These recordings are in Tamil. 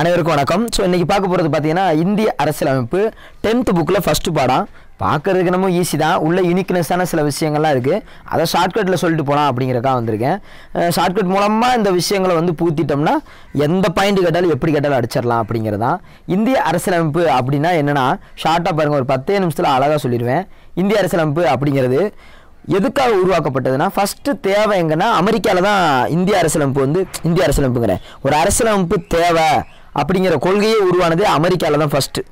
அனைவருக்கும் வணக்கம். ஸோ இன்றைக்கி பார்க்க போகிறது பார்த்தீங்கன்னா இந்திய அரசியலமைப்பு டென்த்து புக்கில் ஃபஸ்ட்டு பாடம். பார்க்குறதுக்கு நம்ம ஈஸி தான். உள்ள யூனிக்னஸான சில விஷயங்கள்லாம் இருக்குது அதை ஷார்ட்கட்டில் சொல்லிட்டு போகலாம் அப்படிங்கிறக்கா வந்திருக்கேன். ஷார்ட்கட் மூலமாக இந்த விஷயங்களை வந்து பூத்திட்டோம்னா எந்த பாயிண்ட் கேட்டாலும் எப்படி கேட்டாலும் அடிச்சிடலாம் அப்படிங்கிறது தான் இந்திய அரசியலமைப்பு அப்படின்னா என்னென்னா ஷார்ட்டாக பாருங்கள் ஒரு பத்தே நிமிஷத்தில் அழகாக சொல்லிடுவேன். இந்திய அரசியலமைப்பு அப்படிங்கிறது எதுக்காக உருவாக்கப்பட்டதுன்னா ஃபஸ்ட்டு தேவை எங்கன்னா அமெரிக்காவில் தான் இந்திய அரசியலமைப்பு வந்து இந்திய அரசியலமைப்புங்கிறேன். ஒரு அரசியலமைப்பு தேவை. அப்படிங்கிற கொள்கையே உருவானது அமெரிக்காவில் தான் ஃபஸ்ட்டு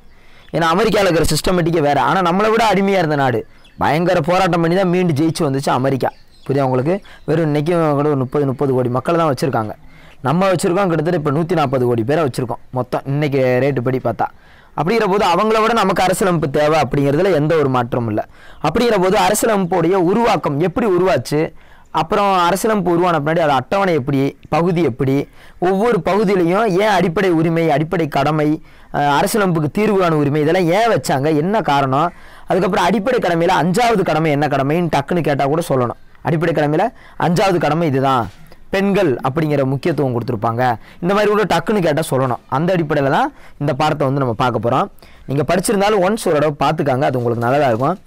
ஏன்னா அமெரிக்காவில் இருக்கிற சிஸ்டமேட்டிக்கே வேறு. ஆனால் நம்மளை விட அடிமையாக இருந்த நாடு. பயங்கர போராட்டம் பண்ணி தான் மீண்டு ஜெயிச்சு வந்துச்சு அமெரிக்கா. புரியுதா உங்களுக்கு? வெறும் இன்றைக்கும் கூட ஒரு முப்பது முப்பது கோடி மக்கள் தான் வச்சுருக்காங்க. நம்ம வச்சுருக்கோம் கிட்டத்தட்ட இப்போ நூற்றி நாற்பது கோடி பேரை வச்சுருக்கோம். மொத்தம் இன்றைக்கி ரேட்டு படி பார்த்தா. அப்படிங்கிற போது அவங்கள விட நமக்கு அரசியலமைப்பு தேவை அப்படிங்கிறதுல எந்த ஒரு மாற்றமும் இல்லை. அப்படிங்கிற போது அரசியலமைப்புடைய உருவாக்கம் எப்படி உருவாச்சு? அப்புறம் அரசியலமைப்பு உருவான பின்னாடி அது அட்டவணை எப்படி பகுதி எப்படி? ஒவ்வொரு பகுதியிலையும் ஏன் அடிப்படை உரிமை அடிப்படை கடமை அஹ், அரசியலமைப்புக்கு தீர்வான உரிமை இதெல்லாம் ஏன் வச்சாங்க? என்ன காரணம்? அதுக்கப்புறம் அடிப்படை கடமையில் அஞ்சாவது கடமை என்ன கடமைன்னு டக்குன்னு கேட்டால் கூட சொல்லணும். அடிப்படை கடமையில் அஞ்சாவது கடமை இதுதான். பெண்கள் அப்படிங்கிற முக்கியத்துவம் கொடுத்துருப்பாங்க. இந்த மாதிரி கூட டக்குன்னு கேட்டால் சொல்லணும். அந்த அடிப்படையில் தான் இந்த பாடத்தை வந்து நம்ம பார்க்க போகிறோம் நீங்கள் படிச்சிருந்தாலும் ஒன்ஸ் ஒரு தடவை பார்த்துக்காங்க அது உங்களுக்கு நல்லதாக இருக்கும்.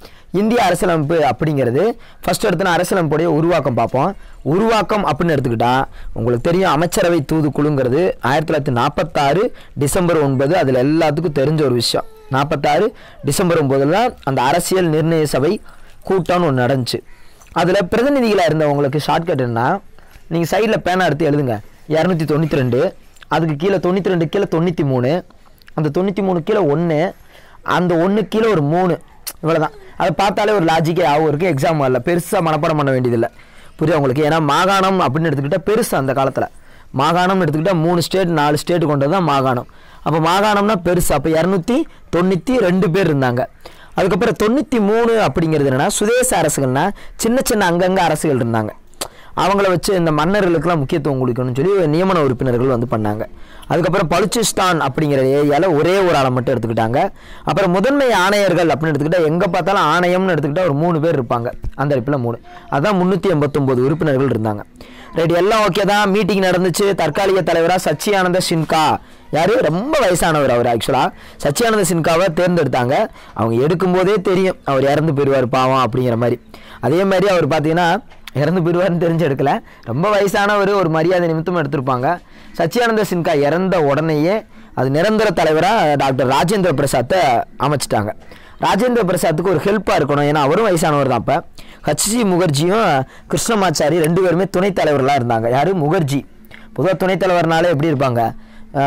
இந்திய அரசியலமைப்பு அப்படிங்கிறது ஃபர்ஸ்ட் எடுத்தோன்னா அரசியலமைப்புடைய உருவாக்கம் பார்ப்போம். உருவாக்கம் அப்படின்னு எடுத்துக்கிட்டா உங்களுக்கு தெரியும் அமைச்சரவை தூதுக்குழுங்கிறது ஆயிரத்தி தொள்ளாயிரத்தி நாற்பத்தாறு டிசம்பர் ஒன்பது அதில் எல்லாத்துக்கும் தெரிஞ்ச ஒரு விஷயம். நாற்பத்தாறு டிசம்பர் ஒன்பதில் அந்த அரசியல் நிர்ணய சபை கூட்டம்னு ஒன்று நடந்துச்சு. அதில் பிரதிநிதிகளாக இருந்தவங்களுக்கு ஷார்ட்கட் என்ன நீங்கள் சைடில் பேனா எடுத்து எழுதுங்க. இரநூத்தி தொண்ணூற்றி ரெண்டு அதுக்கு கீழே தொண்ணூற்றி ரெண்டு கீழே தொண்ணூற்றி மூணு அந்த தொண்ணூற்றி மூணு கீழே ஒன்று அந்த ஒன்று கீழே ஒரு மூணு. இவ்வளோதான் அதை பார்த்தாலே ஒரு லாஜிக்கே ஆகும். இருக்குது எக்ஸாம் வரல பெருசாக மனப்பாடம் பண்ண வேண்டியதில்லை. புரியும் உங்களுக்கு? ஏன்னா மாகாணம் அப்படின்னு எடுத்துக்கிட்டால் பெருசு அந்த காலத்தில். மாகாணம்னு எடுத்துக்கிட்டால் மூணு ஸ்டேட் நாலு ஸ்டேட் கொண்டது தான் மாகாணம். அப்போ மாகாணம்னா பெருசு. அப்போ இரநூத்தி தொண்ணூற்றி ரெண்டு பேர் இருந்தாங்க. அதுக்கப்புறம் தொண்ணூற்றி மூணு அப்படிங்கிறது என்னென்னா சுதேச அரசுகள்னால் சின்ன சின்ன அங்கங்கே அரசுகள் இருந்தாங்க. அவங்கள வச்சு இந்த மன்னர்களுக்கெல்லாம் முக்கியத்துவம் கொடுக்கணும்னு சொல்லி நியமன உறுப்பினர்கள் வந்து பண்ணாங்க. அதுக்கப்புறம் பலுச்சிஸ்தான் அப்படிங்கிற ஏரியாவில் ஒரே ஒரு ஆளை மட்டும் எடுத்துக்கிட்டாங்க. அப்புறம் முதன்மை ஆணையர்கள் அப்படின்னு எடுத்துக்கிட்டால் எங்கே பார்த்தாலும் ஆணையம்னு எடுத்துக்கிட்டால் ஒரு மூணு பேர் இருப்பாங்க. அந்த இடத்துல மூணு. அதான் முந்நூற்றி எண்பத்தொம்போது உறுப்பினர்கள் இருந்தாங்க. ரைட் எல்லாம் ஓகே தான். மீட்டிங் நடந்துச்சு. தற்காலிக தலைவராக சச்சியானந்த சின்கா யார்? ரொம்ப வயசானவர் அவர் ஆக்சுவலாக சச்சியானந்த சின்காவை தேர்ந்தெடுத்தாங்க. அவங்க எடுக்கும்போதே தெரியும். அவர் இறந்து போயிடுவார் பாவம் அப்படிங்கிற மாதிரி. அதே மாதிரி அவர் பார்த்தீங்கன்னா இறந்து போயிடுவார்னு தெரிஞ்சு எடுக்கல ரொம்ப வயசானவர் ஒரு மரியாதை நிமித்தம் எடுத்திருப்பாங்க. சச்சியானந்த சின்கா இறந்த உடனேயே அது நிரந்தர தலைவராக டாக்டர் ராஜேந்திர பிரசாத்தை அமைச்சிட்டாங்க. ராஜேந்திர பிரசாத்துக்கு ஒரு ஹெல்ப்பாக இருக்கணும். ஏன்னா அவரும் வயசானவர் தான் அப்போ. ஹச்ஜி முகர்ஜியும் கிருஷ்ணமாச்சாரி ரெண்டு பேருமே துணைத் தலைவர்களாக இருந்தாங்க. யார்? முகர்ஜி. பொதுவாக துணைத் தலைவர்னாலே எப்படி இருப்பாங்க?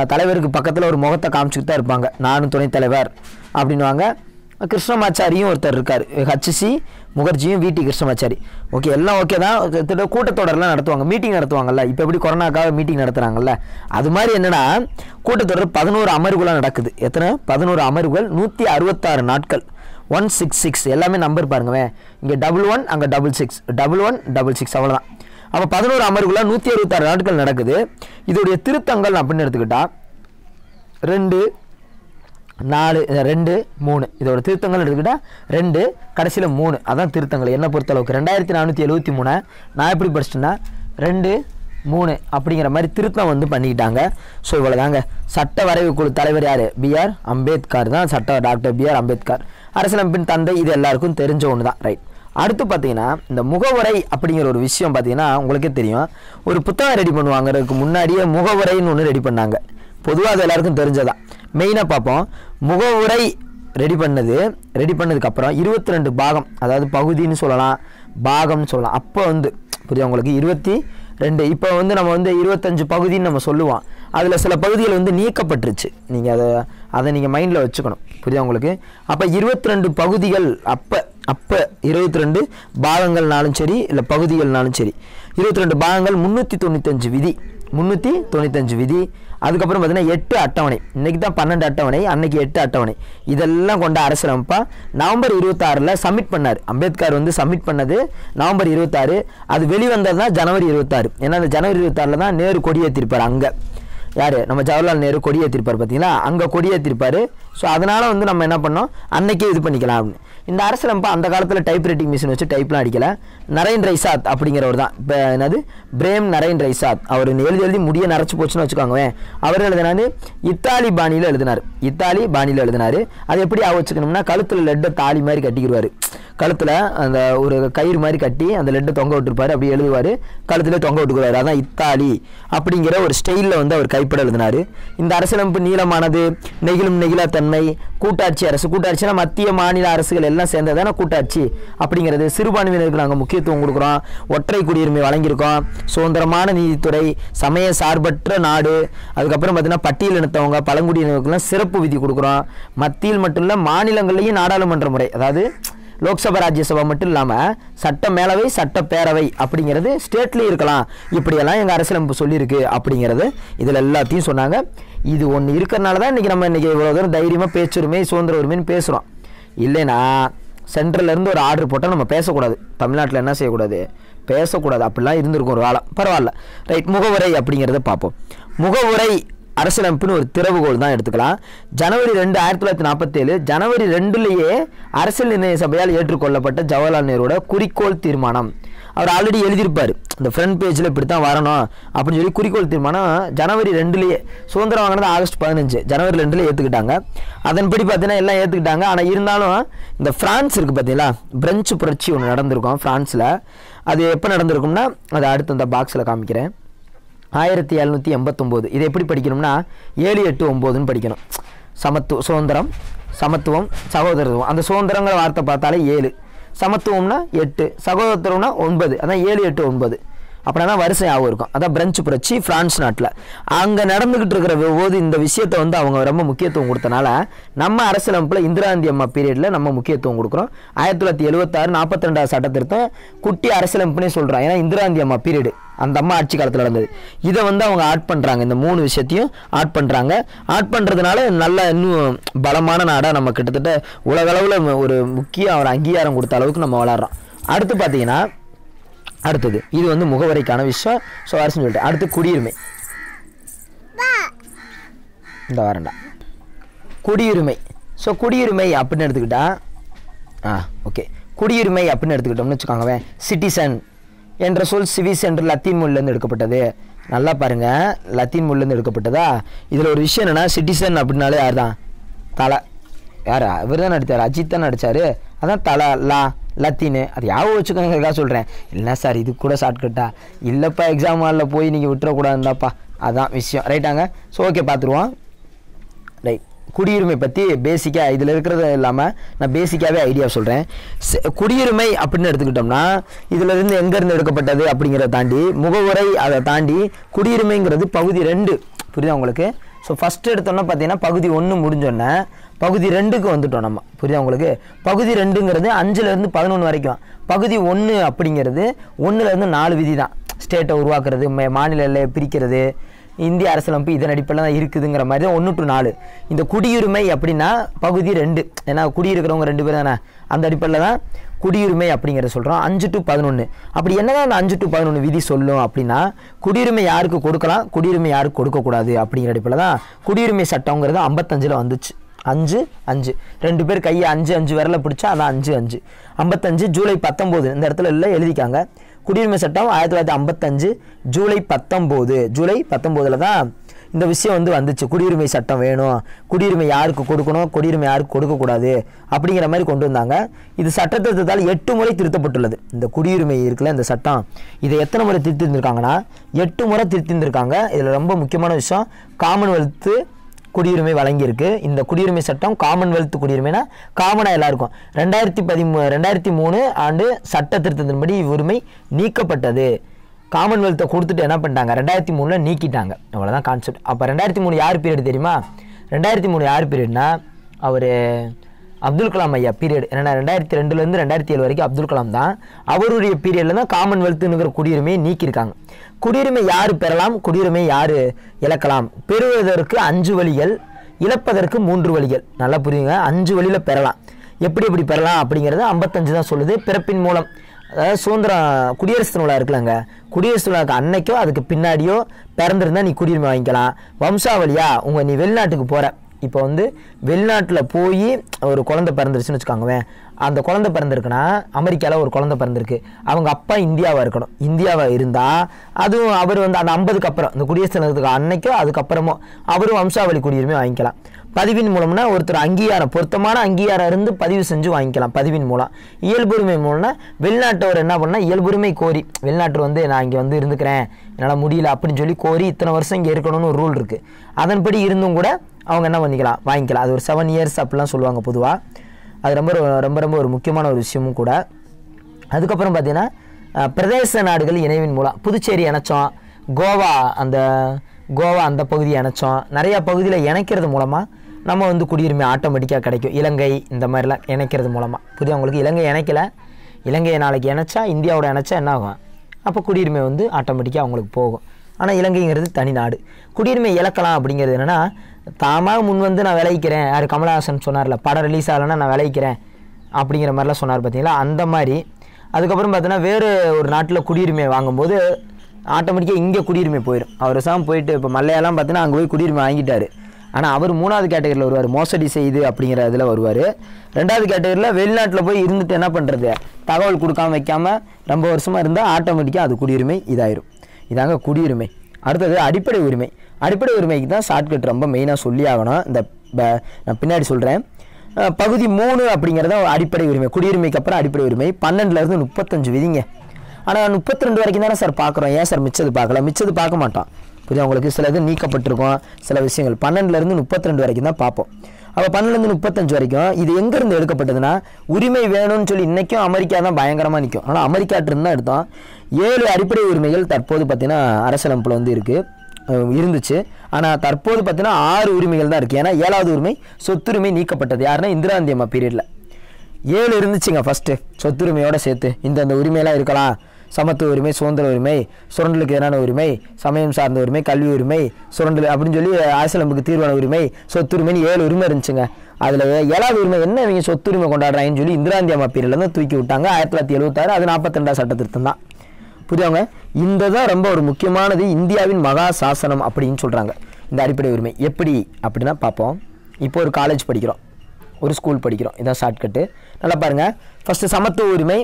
தலைவருக்கு பக்கத்தில் ஒரு முகத்தை காமிச்சிக்கிட்டு தான் இருப்பாங்க. நானும் துணைத் தலைவர் அப்படின்வாங்க கிருஷ்ணமாச்சாரியும் ஒருத்தர் இருக்கார். ஹச்சிசி முகர்ஜியும் விடி கிருஷ்ணமாச்சாரி. ஓகே எல்லாம் ஓகே தான். திட்ட கூட்டத்தொடர்லாம் நடத்துவாங்க. மீட்டிங் நடத்துவாங்கல்ல. இப்போ எப்படி கொரோனாக்காக மீட்டிங் நடத்துகிறாங்கல்ல அது மாதிரி என்னன்னா கூட்டத்தொடர் பதினோரு அமர்வுகளாக நடக்குது. எத்தனை? பதினோரு அமர்வுகள் நூற்றி அறுபத்தாறு நாட்கள். ஒன் சிக்ஸ் சிக்ஸ் எல்லாமே நம்பர் பாருங்கவே இங்கே டபுள் ஒன் அங்கே double six double one double six அவ்வளோதான் அப்போ பதினோரு அமர்வுகளாக நூற்றி அறுபத்தாறு நாட்கள் நடக்குது. இதோடைய திருத்தங்கள் அப்படின்னு எடுத்துக்கிட்டால் ரெண்டு நாலு ரெண்டு மூணு. இதோட திருத்தங்கள் எடுத்துக்கிட்டால் ரெண்டு கடைசியில் மூணு. அதான் திருத்தங்கள். என்ன பொறுத்தளவுக்கு ரெண்டாயிரத்தி நானூற்றி எழுபத்தி மூணு நான் எப்படி படிச்சிட்டேன்னா ரெண்டு மூணு அப்படிங்கிற மாதிரி திருத்தம் வந்து பண்ணிக்கிட்டாங்க. ஸோ இவ்வளோதாங்க சட்ட வரைவு குழு தலைவர் யார்? பிஆர் அம்பேத்கர் தான் சட்ட டாக்டர் பிஆர் அம்பேத்கர். அரசியலமைப்பின் தந்தை இது எல்லாருக்கும் தெரிஞ்ச ஒன்று தான் ரைட் அடுத்து பார்த்தீங்கன்னா இந்த முகவுரை அப்படிங்கிற ஒரு விஷயம் பார்த்தீங்கன்னா உங்களுக்கே தெரியும். ஒரு புத்தகம் ரெடி பண்ணுவாங்கிறதுக்கு முன்னாடியே முகவுரைன்னு ஒன்று ரெடி பண்ணாங்க. பொதுவாக அது எல்லாருக்கும் தெரிஞ்சதான் மெயினாக பார்ப்போம். முகவுரை ரெடி பண்ணது. ரெடி பண்ணதுக்கப்புறம் இருபத்தி ரெண்டு பாகம் அதாவது பகுதின்னு சொல்லலாம் பாகம்னு சொல்லலாம். அப்போ வந்து புரியுது உங்களுக்கு? இருபத்தி ரெண்டு இப்போ வந்து நம்ம வந்து இருபத்தஞ்சு பகுதின்னு நம்ம சொல்லுவோம். அதில் சில பகுதிகள் வந்து நீக்கப்பட்டுருச்சு. நீங்கள் அதை அதை நீங்கள் மைண்டில் வச்சுக்கணும். புரியுது உங்களுக்கு? அப்போ இருபத்தி ரெண்டு பகுதிகள் அப்போ அப்போ இருபத்தி ரெண்டு பாகங்கள்னாலும் சரி இல்லை பகுதிகள்னாலும் சரி. இருபத்தி ரெண்டு பாகங்கள் முந்நூற்றி தொண்ணூத்தஞ்சு விதி. முந்நூற்றி தொண்ணூத்தஞ்சு விதி. அதுக்கப்புறம் பார்த்தீங்கன்னா எட்டு அட்டவணை. இன்றைக்கி தான் பன்னெண்டு அட்டவணை அன்னைக்கு எட்டு அட்டவணை. இதெல்லாம் கொண்ட அரசியலமைப்பா நவம்பர் இருபத்தாறில் சப்மிட் பண்ணார். அம்பேத்கர் வந்து சப்மிட் பண்ணது நவம்பர் இருபத்தாறு. அது வெளிவந்தது தான் ஜனவரி இருபத்தாறு. ஏன்னா அந்த ஜனவரி இருபத்தாறில் தான் நேரு கொடியேற்றிருப்பார் அங்கே. யார்? நம்ம ஜவஹர்லால் நேரு கொடியேற்றிருப்பார் பார்த்தீங்களா? அங்கே கொடியேற்றிருப்பார். ஸோ அதனால் வந்து நம்ம என்ன பண்ணோம்? அன்னைக்கே இது பண்ணிக்கலாம் அப்படின்னு. இந்த அரசியலமைப்பு அந்த காலத்தில் டைப் ரைட்டிங் மிஷின் வச்சு டைப்லாம் அடிக்கலை. நரேன் ரைசாத் அப்படிங்கிறவர் தான். இப்போ என்னது? பிரேம் நரேன் ரைசாத். அவர் எழுதி எழுதி முடிய நரைச்சி போச்சுன்னு வச்சுக்கோங்களேன். அவர் எழுதினாரு இத்தாலி பாணியில் எழுதினார். இத்தாலி பாணியில் எழுதினார். அது எப்படி ஆக வச்சுக்கணும்னா கழுத்தில் லெட்டை தாலி மாதிரி கட்டிக்கிடுவார் கழுத்தில் அந்த ஒரு கயிறு மாதிரி கட்டி அந்த லெட்டை தொங்க விட்டுருப்பார். அப்படி எழுதுவார். கழுத்தில் தொங்க விட்டுக்குவார். அதான் இத்தாலி அப்படிங்கிற ஒரு ஸ்டைலில் வந்து அவர் கைப்பட எழுதினார். இந்த அரசியலமைப்பு நீளமானது நெகிழும் நெகிழாத்தன்மை கூட்டாட்சி அரசு. கூட்டாட்சினா மத்திய மாநில அரசுகள் எல்லாம் சேர்ந்ததான கூட்டாட்சி? அப்படிங்கிறது சிறுபான்மையினருக்கு நாங்கள் முக்கியத்துவம் கொடுக்குறோம். ஒற்றை குடியுரிமை வழங்கியிருக்கோம். சுதந்திரமான நீதித்துறை சமய சார்பற்ற நாடு. அதுக்கப்புறம் பார்த்தீங்கன்னா பட்டியலினத்தவங்க பழங்குடியினருக்குலாம் சிறப்பு விதி கொடுக்குறோம். மத்தியில் மட்டும் இல்லை மாநிலங்கள்லேயும் நாடாளுமன்ற முறை. அதாவது லோக்சபா ராஜ்யசபா மட்டும் இல்லாமல் சட்ட மேலவை சட்டப்பேரவை அப்படிங்கிறது ஸ்டேட்லேயும் இருக்கலாம். இப்படியெல்லாம் எங்கள் அரசியலமைப்பு சொல்லியிருக்கு அப்படிங்கிறது இதில் எல்லாத்தையும் சொன்னாங்க. இது ஒன்று இருக்கிறனால தான் இன்றைக்கி நம்ம இன்றைக்கி இவ்வளோ தூரம் தைரியமாக பேச்சுரிமை சுதந்திர உரிமைன்னு பேசுகிறோம் இல்லைன்னா சென்ட்ரலேருந்து ஒரு ஆர்டர் போட்டால் நம்ம பேசக்கூடாது. தமிழ்நாட்டில் என்ன செய்யக்கூடாது? பேசக்கூடாது. அப்படிலாம் இருந்திருக்கும் ஒரு காலம். பரவாயில்ல. ரைட் முகவுரை அப்படிங்கிறத பார்ப்போம். முகவுரை அரசியலமைப்புன்னு ஒரு திறவுகோல் தான் எடுத்துக்கலாம். ஜனவரி ரெண்டு ஆயிரத்தி தொள்ளாயிரத்தி நாற்பத்தேழு ஜனவரி ரெண்டுலேயே அரசியல் நிர்ணய சபையால் ஏற்றுக்கொள்ளப்பட்ட ஜவஹர்லால் நேருவோட குறிக்கோள் தீர்மானம். அவர் ஆல்ரெடி எழுதியிருப்பார். இந்த ஃப்ரண்ட் பேஜில் இப்படி தான் வரணும் அப்படின்னு சொல்லி குறிக்கோள் தீர்மானம் ஜனவரி ரெண்டுலேயே சுதந்திரம் வாங்கினது ஆகஸ்ட் பதினஞ்சு. ஜனவரி ரெண்டுலேயே ஏற்றுக்கிட்டாங்க அதன்படி பார்த்தீங்கன்னா எல்லாம் ஏற்றுக்கிட்டாங்க ஆனால் இருந்தாலும் இந்த ஃப்ரான்ஸ் இருக்குது பார்த்தீங்களா? பிரெஞ்சு புரட்சி ஒன்று நடந்திருக்கும் ஃப்ரான்ஸில் அது எப்போ நடந்திருக்கும்னா அதை அடுத்து அந்த பாக்ஸில் காமிக்கிறேன். ஆயிரத்தி எழுநூற்றி எண்பத்தொம்போது. இதை எப்படி படிக்கணும்னா ஏழு எட்டு ஒம்போதுன்னு படிக்கணும். சமத்துவ சுதந்திரம் சமத்துவம் சகோதரத்துவம். அந்த சுதந்திரங்கிற வார்த்தை பார்த்தாலே ஏழு. சமத்துவம்னா எட்டு சகோதரத்துவம்னா ஒன்பது. அதான் ஏழு எட்டு ஒன்பது. அப்படின்னா வரிசை ஞாபகம் இருக்கும். அதான் பிரெஞ்சு புரட்சி பிரான்ஸ் நாட்டில். அங்கே நடந்துக்கிட்டு இருக்கிற போது இந்த விஷயத்தை வந்து அவங்க ரொம்ப முக்கியத்துவம் கொடுத்தனால நம்ம அரசியலமைப்பில் இந்திராந்தி அம்மா பீரியடில் நம்ம முக்கியத்துவம் கொடுக்குறோம். ஆயிரத்தி தொள்ளாயிரத்தி எழுபத்தாறு நாற்பத்தி ரெண்டாவது சட்டத்திருத்தம் குட்டி அரசியலமைப்புனே சொல்கிறோம் ஏன்னா இந்திராந்தி அம்மா பீரியடு அந்த அம்மா ஆட்சி காலத்தில் நடந்தது. இதை வந்து அவங்க ஆட் பண்ணுறாங்க இந்த மூணு விஷயத்தையும் ஆட் பண்ணுறாங்க ஆட் பண்ணுறதுனால நல்ல இன்னும் பலமான நாடாக நம்ம கிட்டத்தட்ட உலகளவில் ஒரு முக்கிய ஒரு அங்கீகாரம் கொடுத்த அளவுக்கு நம்ம வளர்கிறோம் அடுத்து பார்த்தீங்கன்னா அடுத்தது. இது வந்து முகவரைக்கான விஷயம். ஸோ அரசுன்னு சொல்லிட்டு அடுத்து குடியுரிமை. இந்த வரண்டா குடியுரிமை. ஸோ குடியுரிமை அப்படின்னு எடுத்துக்கிட்டா ஆ ஓகே குடியுரிமை அப்படின்னு எடுத்துக்கிட்டோம்னு வச்சுக்கோங்களேன். சிட்டிசன் என்ற சொல் சிவிஸ் என்ற லத்தீன் மொழிலேருந்து எடுக்கப்பட்டது. நல்லா பாருங்கள் லத்தீன் மொழிலேருந்து எடுக்கப்பட்டதா? இதில் ஒரு விஷயம் என்னென்னா சிட்டிசன் அப்படின்னாலே யார் தான் தலை. யார்? இவர் தான் நடித்தார். அஜித் தான் நடித்தார் அதான் தலை லா. லத்தீனு. அது யாவும் வச்சுக்கோங்க சொல்கிறேன் இல்லை சார் இது கூட ஷார்ட்கட்டா இல்லைப்பா எக்ஸாம் ஹாலில் போய் நீங்கள் விட்டுறக்கூடாதுந்தாப்பா. அதான் விஷயம். ரைட்டாங்க ஸோ ஓகே பார்த்துருவோம் ரைட் குடியுரிமை பற்றி பேசிக்காக இதில் இருக்கிறது இல்லாமல் நான் பேசிக்காகவே ஐடியா சொல்கிறேன் குடியுரிமை அப்படின்னு எடுத்துக்கிட்டோம்னா இதிலிருந்து எங்கேருந்து எடுக்கப்பட்டது அப்படிங்கிறத தாண்டி முகவுரை அதை தாண்டி குடியுரிமைங்கிறது பகுதி ரெண்டு. புரியுதா உங்களுக்கு? ஸோ ஃபஸ்ட்டு எடுத்தோன்னா பார்த்தீங்கன்னா பகுதி ஒன்று முடிஞ்சோன்னே பகுதி ரெண்டுக்கு வந்துட்டோம் நம்ம. புரியுதா உங்களுக்கு? பகுதி ரெண்டுங்கிறது அஞ்சுலேருந்து பதினொன்று வரைக்கும். பகுதி ஒன்று அப்படிங்கிறது ஒன்றுலேருந்து நாலு விதி தான் ஸ்டேட்டை உருவாக்குறது மாநில எல்லையை பிரிக்கிறது இந்திய அரசியலமைப்பு இதன் அடிப்படையில் தான் இருக்குதுங்கிற மாதிரி தான் ஒன்று டு நாலு. இந்த குடியுரிமை அப்படின்னா பகுதி ரெண்டு. ஏன்னா குடியிருக்கிறவங்க ரெண்டு பேர் தானே? அந்த அடிப்படையில் தான் குடியுரிமை அப்படிங்கிறத சொல்கிறோம் அஞ்சு டு பதினொன்று அப்படி என்னதான் அந்த அஞ்சு டு பதினொன்று விதி சொல்லும் அப்படின்னா குடியுரிமை யாருக்கு கொடுக்கலாம் குடியுரிமை யாருக்கு கொடுக்கக்கூடாது அப்படிங்கிற அடிப்படையில் தான் குடியுரிமை சட்டங்கிறது ஐம்பத்தஞ்சில் வந்துச்சு. அஞ்சு அஞ்சு. ரெண்டு பேர் கையை அஞ்சு அஞ்சு விரல பிடிச்சா அதான் அஞ்சு அஞ்சு. ஐம்பத்தஞ்சு ஜூலை பத்தொம்போது. இந்த இடத்துல இல்லை எழுதிக்காங்க. குடியுரிமை சட்டம் ஆயிரத்தி தொள்ளாயிரத்தி ஐம்பத்தஞ்சு ஜூலை பத்தொம்போது. ஜூலை பத்தொம்போதில் தான் இந்த விஷயம் வந்து வந்துச்சு. குடியுரிமை சட்டம் வேணும். குடியுரிமை யாருக்கு கொடுக்கணும்? குடியுரிமை யாருக்கு கொடுக்கக்கூடாது? அப்படிங்கிற மாதிரி கொண்டு வந்தாங்க. இது சட்டத்திருத்தத்தால் எட்டு முறை திருத்தப்பட்டுள்ளது. இந்த குடியுரிமை இருக்குல்ல இந்த சட்டம். இதை எத்தனை முறை திருத்திருந்திருக்காங்கன்னா எட்டு முறை திருத்திருந்திருக்காங்க இதில் ரொம்ப முக்கியமான விஷயம் காமன்வெல்த்து குடியுரிமை வழங்கியிருக்கு. இந்த குடியுரிமை சட்டம் காமன்வெல்த் குடியுரிமைனா காமனாக எல்லாருக்கும். ரெண்டாயிரத்தி பதிமூ ரெண்டாயிரத்தி மூணு ஆண்டு சட்ட திருத்தத்தின்படி உரிமை நீக்கப்பட்டது. காமன்வெல்த்தை கொடுத்துட்டு என்ன பண்ணிட்டாங்க? ரெண்டாயிரத்தி மூணில் நீக்கிட்டாங்க. அவ்வளோதான் கான்செப்ட் அப்போ ரெண்டாயிரத்தி மூணு யார் பீரியட் தெரியுமா? ரெண்டாயிரத்தி மூணு யார் பீரியட்னா அவர் அப்துல் கலாம் ஐயா பீரியட் என்னென்னா ரெண்டாயிரத்தி ரெண்டுலேருந்து ரெண்டாயிரத்தி ஏழு வரைக்கும் அப்துல் கலாம் தான் அவருடைய பீரியடில் தான் காமன்வெல்த்துங்கிற குடியுரிமையை நீக்கியிருக்காங்க. குடியுரிமை யார் பெறலாம்? குடியுரிமை யார் இழக்கலாம்? பெறுவதற்கு அஞ்சு வழிகள் இழப்பதற்கு மூன்று வழிகள். நல்லா புரியுங்க அஞ்சு வழியில் பெறலாம். எப்படி எப்படி பெறலாம் அப்படிங்கிறது ஐம்பத்தஞ்சு தான் சொல்லுது. பிறப்பின் மூலம். அதாவது சுதந்திரம் குடியரசு தின விழா இருக்குல்லங்க. குடியரசு விழாக்கு அன்னைக்கோ அதுக்கு பின்னாடியோ பிறந்திருந்தால் நீ குடியுரிமை வாங்கிக்கலாம். வம்சாவளியா? உங்கள் நீ வெளிநாட்டுக்கு போகிற இப்போ வந்து வெளிநாட்டில் போய் ஒரு குழந்தை பிறந்துருச்சுன்னு வச்சுக்கோங்களேன். அந்த குழந்தை பிறந்திருக்குன்னா அமெரிக்காவில் ஒரு குழந்தை பிறந்திருக்கு. அவங்க அப்பா இந்தியாவாக இருக்கணும். இந்தியாவாக இருந்தால் அதுவும் அவர் வந்து அந்த ஐம்பதுக்கு அப்புறம் இந்த குடியரசு தினத்துக்கு அன்னைக்கோ அதுக்கப்புறமோ அவரும் வம்சாவளி குடியுரிமை வாங்கிக்கலாம். பதிவின் மூலம்னா ஒருத்தர் அங்கீகாரம் பொருத்தமான அங்கீகாரம் இருந்து பதிவு செஞ்சு வாங்கிக்கலாம் பதிவின் மூலம். இயல்புரிமை மூலம்னா வெளிநாட்டவர் என்ன பண்ணால் இயல்புரிமை கோரி வெளிநாட்டு வந்து நான் இங்கே வந்து இருந்துக்கிறேன் என்னால் முடியல அப்படின்னு சொல்லி கோரி இத்தனை வருஷம் இங்கே இருக்கணும்னு ஒரு ரூல் இருக்குது அதன்படி இருந்தும் கூட அவங்க என்ன பண்ணிக்கலாம்? வாங்கிக்கலாம். அது ஒரு செவன் இயர்ஸ் அப்படிலாம் சொல்லுவாங்க பொதுவாக அது ரொம்ப ரொம்ப ரொம்ப ஒரு முக்கியமான ஒரு விஷயமும் கூட. அதுக்கப்புறம் பார்த்தீங்கன்னா பிரதேச நாடுகள் இணைவின் மூலம் புதுச்சேரி இணைச்சோம். கோவா அந்த கோவா அந்த பகுதியை இணைச்சோம். நிறையா பகுதியில் இணைக்கிறது மூலமாக நம்ம வந்து குடியுரிமை ஆட்டோமேட்டிக்காக கிடைக்கும். இலங்கை இந்த மாதிரிலாம் இணைக்கிறது மூலமாக புரியுது அவங்களுக்கு இலங்கை இணைக்கல. இலங்கையை நாளைக்கு இணைச்சா இந்தியாவோட இணைச்சா என்ன ஆகும்? அப்போ குடியுரிமை வந்து ஆட்டோமேட்டிக்காக அவங்களுக்கு போகும். ஆனால் இலங்கைங்கிறது தனி நாடு. குடியுரிமை இழக்கலாம் அப்படிங்கிறது என்னென்னா தாமாக முன் வந்து நான் விளைவிக்கிறேன். யார்? கமலஹாசன் சொன்னார்ல படம் ரிலீஸ் ஆகலைன்னா நான் விளைவிக்கிறேன். அப்படிங்கிற மாதிரிலாம் சொன்னார் பார்த்தீங்களா அந்த மாதிரி. அதுக்கப்புறம் பார்த்தீங்கன்னா வேறு ஒரு நாட்டில் குடியுரிமை வாங்கும்போது ஆட்டோமேட்டிக்காக இங்கே குடியுரிமை போயிடும் அவர் சாம் போயிட்டு இப்போ மல்லையெல்லாம் பார்த்தீங்கன்னா அங்கே போய் குடியுரிமை வாங்கிட்டார். ஆனால் அவர் மூணாவது கேட்டகரியில் வருவார். மோசடி செய்து அப்படிங்கிற இதில் வருவார். ரெண்டாவது கேட்டகரியில் வெளிநாட்டில் போய் இருந்துட்டு என்ன பண்ணுறது தகவல் கொடுக்காம வைக்காமல் ரொம்ப வருஷமாக இருந்தால் ஆட்டோமேட்டிக்காக அது குடியுரிமை இதாயிரும். இதாங்க குடியுரிமை. அடுத்தது அடிப்படை உரிமை. அடிப்படை உரிமைக்கு தான் ஷார்ட்கட் ரொம்ப மெயினாக சொல்லி ஆகணும். இந்த ப- நான் பின்னாடி சொல்கிறேன் பகுதி மூணு அப்படிங்கிறது அடிப்படை உரிமை. குடியுரிமைக்கு அப்புறம் அடிப்படை உரிமை. பன்னெண்டுலேருந்து முப்பத்தஞ்சு விதிங்க. ஆனால் முப்பத்தி ரெண்டு வரைக்கும் தானே சார் பார்க்குறோம். ஏன் சார் மிச்சது பார்க்கல? மிச்சது பார்க்க மாட்டோம். புரியுது? உங்களுக்கு சில இது நீக்கப்பட்டிருக்கும். சில விஷயங்கள் பன்னெண்டுலேருந்து முப்பத்தி ரெண்டு வரைக்கும் தான் பார்ப்போம். அப்போ பன்னெண்டுலேருந்து முப்பத்தஞ்சு வரைக்கும் இது எங்கேருந்து எடுக்கப்பட்டதுன்னா உரிமை வேணும்னு சொல்லி இன்றைக்கும் அமெரிக்கா தான் பயங்கரமாக நிற்கும் ஆனால் அமெரிக்காட்டிருந்து தான் எடுத்தோம். ஏழு அடிப்படை உரிமைகள் தற்போது பார்த்திங்கன்னா அரசியலமைப்பில் வந்து இருக்குது இருந்துச்சு. ஆனால் தற்போது பார்த்தீங்கன்னா ஆறு உரிமைகள் தான் இருக்குது ஏன்னா ஏழாவது உரிமை சொத்துரிமை நீக்கப்பட்டது. யாருன்னா இந்திராந்தி அம்மா பீரியடில் ஏழு இருந்துச்சுங்க ஃபஸ்ட்டு சொத்துரிமையோட சேர்த்து. இந்தந்த உரிமையெல்லாம் இருக்கலாம். சமத்துவ உரிமை சுதந்திர உரிமை சுரண்டலுக்கு எதிரான உரிமை சமயம் சார்ந்த உரிமை கல்வி உரிமை சுரண்டல் அப்படின்னு சொல்லி ஆசிலம்புக்கு தீர்வான உரிமை சொத்துரிமைன்னு ஏழு உரிமை இருந்துச்சுங்க. அதில் ஏழாவது உரிமை என்ன இவங்க சொத்துரிமை கொண்டாடுறாங்கன்னு சொல்லி இந்திராந்தி அம்மா தான் தூக்கி விட்டாங்க. ஆயிரத்தி தொள்ளாயிரத்தி எழுபத்தாறு அது நாற்பத்தி சட்ட திருத்தம் தான். புரியுவாங்க இந்த தான் ரொம்ப ஒரு முக்கியமானது இந்தியாவின் மகா சாசனம் அப்படின்னு சொல்கிறாங்க இந்த அடிப்படை உரிமை. எப்படி அப்படின்னா பார்ப்போம். இப்போ ஒரு காலேஜ் படிக்கிறோம். ஒரு ஸ்கூல் படிக்கிறோம். இதான் ஷார்ட்கட்டு நல்லா பாருங்கள் ஃபஸ்ட்டு சமத்துவ உரிமை.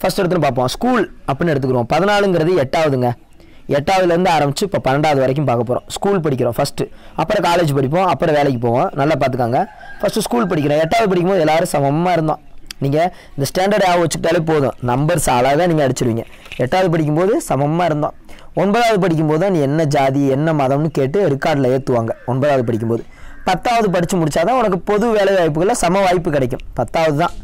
ஃபஸ்ட் எடுத்துன்னு பார்ப்போம். ஸ்கூல் அப்படின்னு எடுத்துக்கிறோம். பதினாலுங்கிறது எட்டாவதுங்க. எட்டாவதுலேருந்து ஆரம்பித்து இப்போ பன்னெண்டாவது வரைக்கும் பார்க்க போகிறோம் ஸ்கூல் படிக்கிறோம் ஃபஸ்ட்டு அப்புறம் காலேஜ் படிப்போம். அப்புறம் வேலைக்கு போவோம். நல்லா பார்த்துக்காங்க. ஃபஸ்ட்டு ஸ்கூல் படிக்கிறோம். எட்டாவது படிக்கும்போது எல்லோரும் சமமாக இருந்தோம். நீங்கள் இந்த ஸ்டாண்டர்ட் ஆக வச்சுக்கிட்டாலே போதும். நம்பர்ஸ் அழகாக நீங்கள் அடிச்சிடுவீங்க எட்டாவது படிக்கும்போது சமமாக இருந்தோம் ஒன்பதாவது படிக்கும்போது தான் நீ என்ன ஜாதி என்ன மதம்னு கேட்டு ரெக்கார்டில் ஏற்றுவாங்க ஒன்பதாவது படிக்கும்போது. பத்தாவது படித்து முடிச்சாதான் உனக்கு பொது வேலை வாய்ப்புகளில் சம வாய்ப்பு கிடைக்கும். பத்தாவது தான்.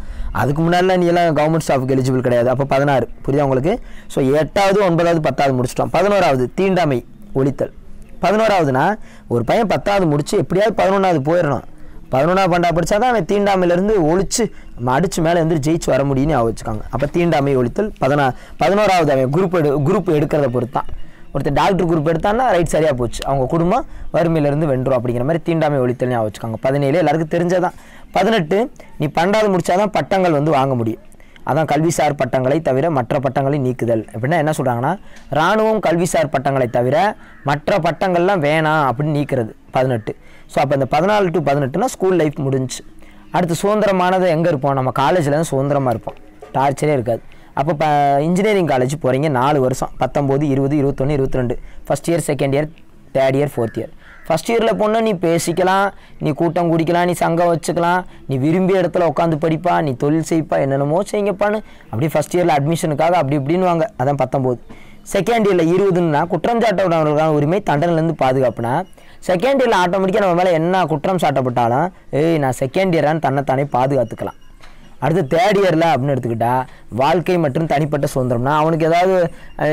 அதுக்கு முன்னாடிலாம் நீ எல்லாம் கவர்மெண்ட் ஸ்டாஃபுக்கு எலிஜிபிள் கிடையாது. அப்போ பதினாறு. புரியுதா உங்களுக்கு? ஸோ எட்டாவது ஒன்பதாவது பத்தாவது முடிச்சிட்டோம். பதினோராவது தீண்டாமை ஒழித்தல். பதினோராவதுனா ஒரு பையன் பத்தாவது முடித்து எப்படியாவது பதினொன்றாவது போயிடணும். பதினொன்றாம் பண்டா படித்தா தான் அவன் தீண்டாமையிலேருந்து ஒழிச்சு நம்ம அடிச்சு மேலே இருந்து ஜெயிச்சு வர முடியும்னு அவ வச்சுக்காங்க. அப்போ தீண்டாமை ஒழித்தல் பதினா பதினோராவது அவன் குரூப் எடு குரூப் எடுக்கிறத பொறுத்து தான் ஒருத்தர் டாக்டர் குரூப் எடுத்தான்னா ரைட் சரியாக போச்சு. அவங்க குடும்பம் வறுமையிலேருந்து வென்றோம் அப்படிங்கிற மாதிரி தீண்டாமை ஒழித்தல் ஞாபகம் வச்சுக்காங்க. பதினேழு எல்லாருக்கும் தெரிஞ்சதான். பதினெட்டு நீ பன்னெண்டாவது முடித்தாதான் பட்டங்கள் வந்து வாங்க முடியும். அதான் கல்விசார் பட்டங்களை தவிர மற்ற பட்டங்களை நீக்குதல். அப்படின்னா என்ன சொல்கிறாங்கன்னா இராணுவம் கல்விசார் பட்டங்களை தவிர மற்ற பட்டங்கள்லாம் வேணாம் அப்படின்னு நீக்கிறது. பதினெட்டு. ஸோ அப்போ இந்த பதினாலு டு பதினெட்டுனா ஸ்கூல் லைஃப் முடிஞ்சுச்சு அடுத்து சுதந்திரமானது எங்கே இருப்போம்? நம்ம காலேஜில் தான் சுதந்திரமாக இருப்போம். டார்ச்சரே இருக்காது. அப்போ இப்போ இன்ஜினியரிங் காலேஜ் போகிறீங்க நாலு வருஷம். பத்தொம்போது இருபது இருபத்தொன்று இருபத்தி ரெண்டு first year second year third year fourth year first இயரில் போனால் நீ பேசிக்கலாம். நீ கூட்டம் குடிக்கலாம் நீ சங்கம் வச்சுக்கலாம். நீ விரும்பிய இடத்துல உட்காந்து படிப்பா நீ தொழில் செய்ப்பா என்னென்னமோ செய்யுங்கப்பான்னு அப்படியே ஃபஸ்ட் இயரில் அட்மிஷனுக்காக அப்படி இப்படின்னு வாங்க. அதான் பத்தொம்போது. செகண்ட் இயரில் இருபதுன்னா குற்றஞ்சாட்டவர்களுக்கான உரிமை தண்டனையிலேருந்து பாதுகாப்புனா செகண்ட் இயரில் ஆட்டோமேட்டிக்காக நம்ம மேலே என்ன குற்றம் சாட்டப்பட்டாலும் ஏய் நான் செகண்ட் இயரான்னு தன்னைத்தானே பாதுகாத்துக்கலாம். அடுத்து தேர்ட் இயரில் அப்படின்னு எடுத்துக்கிட்டா வாழ்க்கை மற்றும் தனிப்பட்ட சுதந்திரம்னா அவனுக்கு ஏதாவது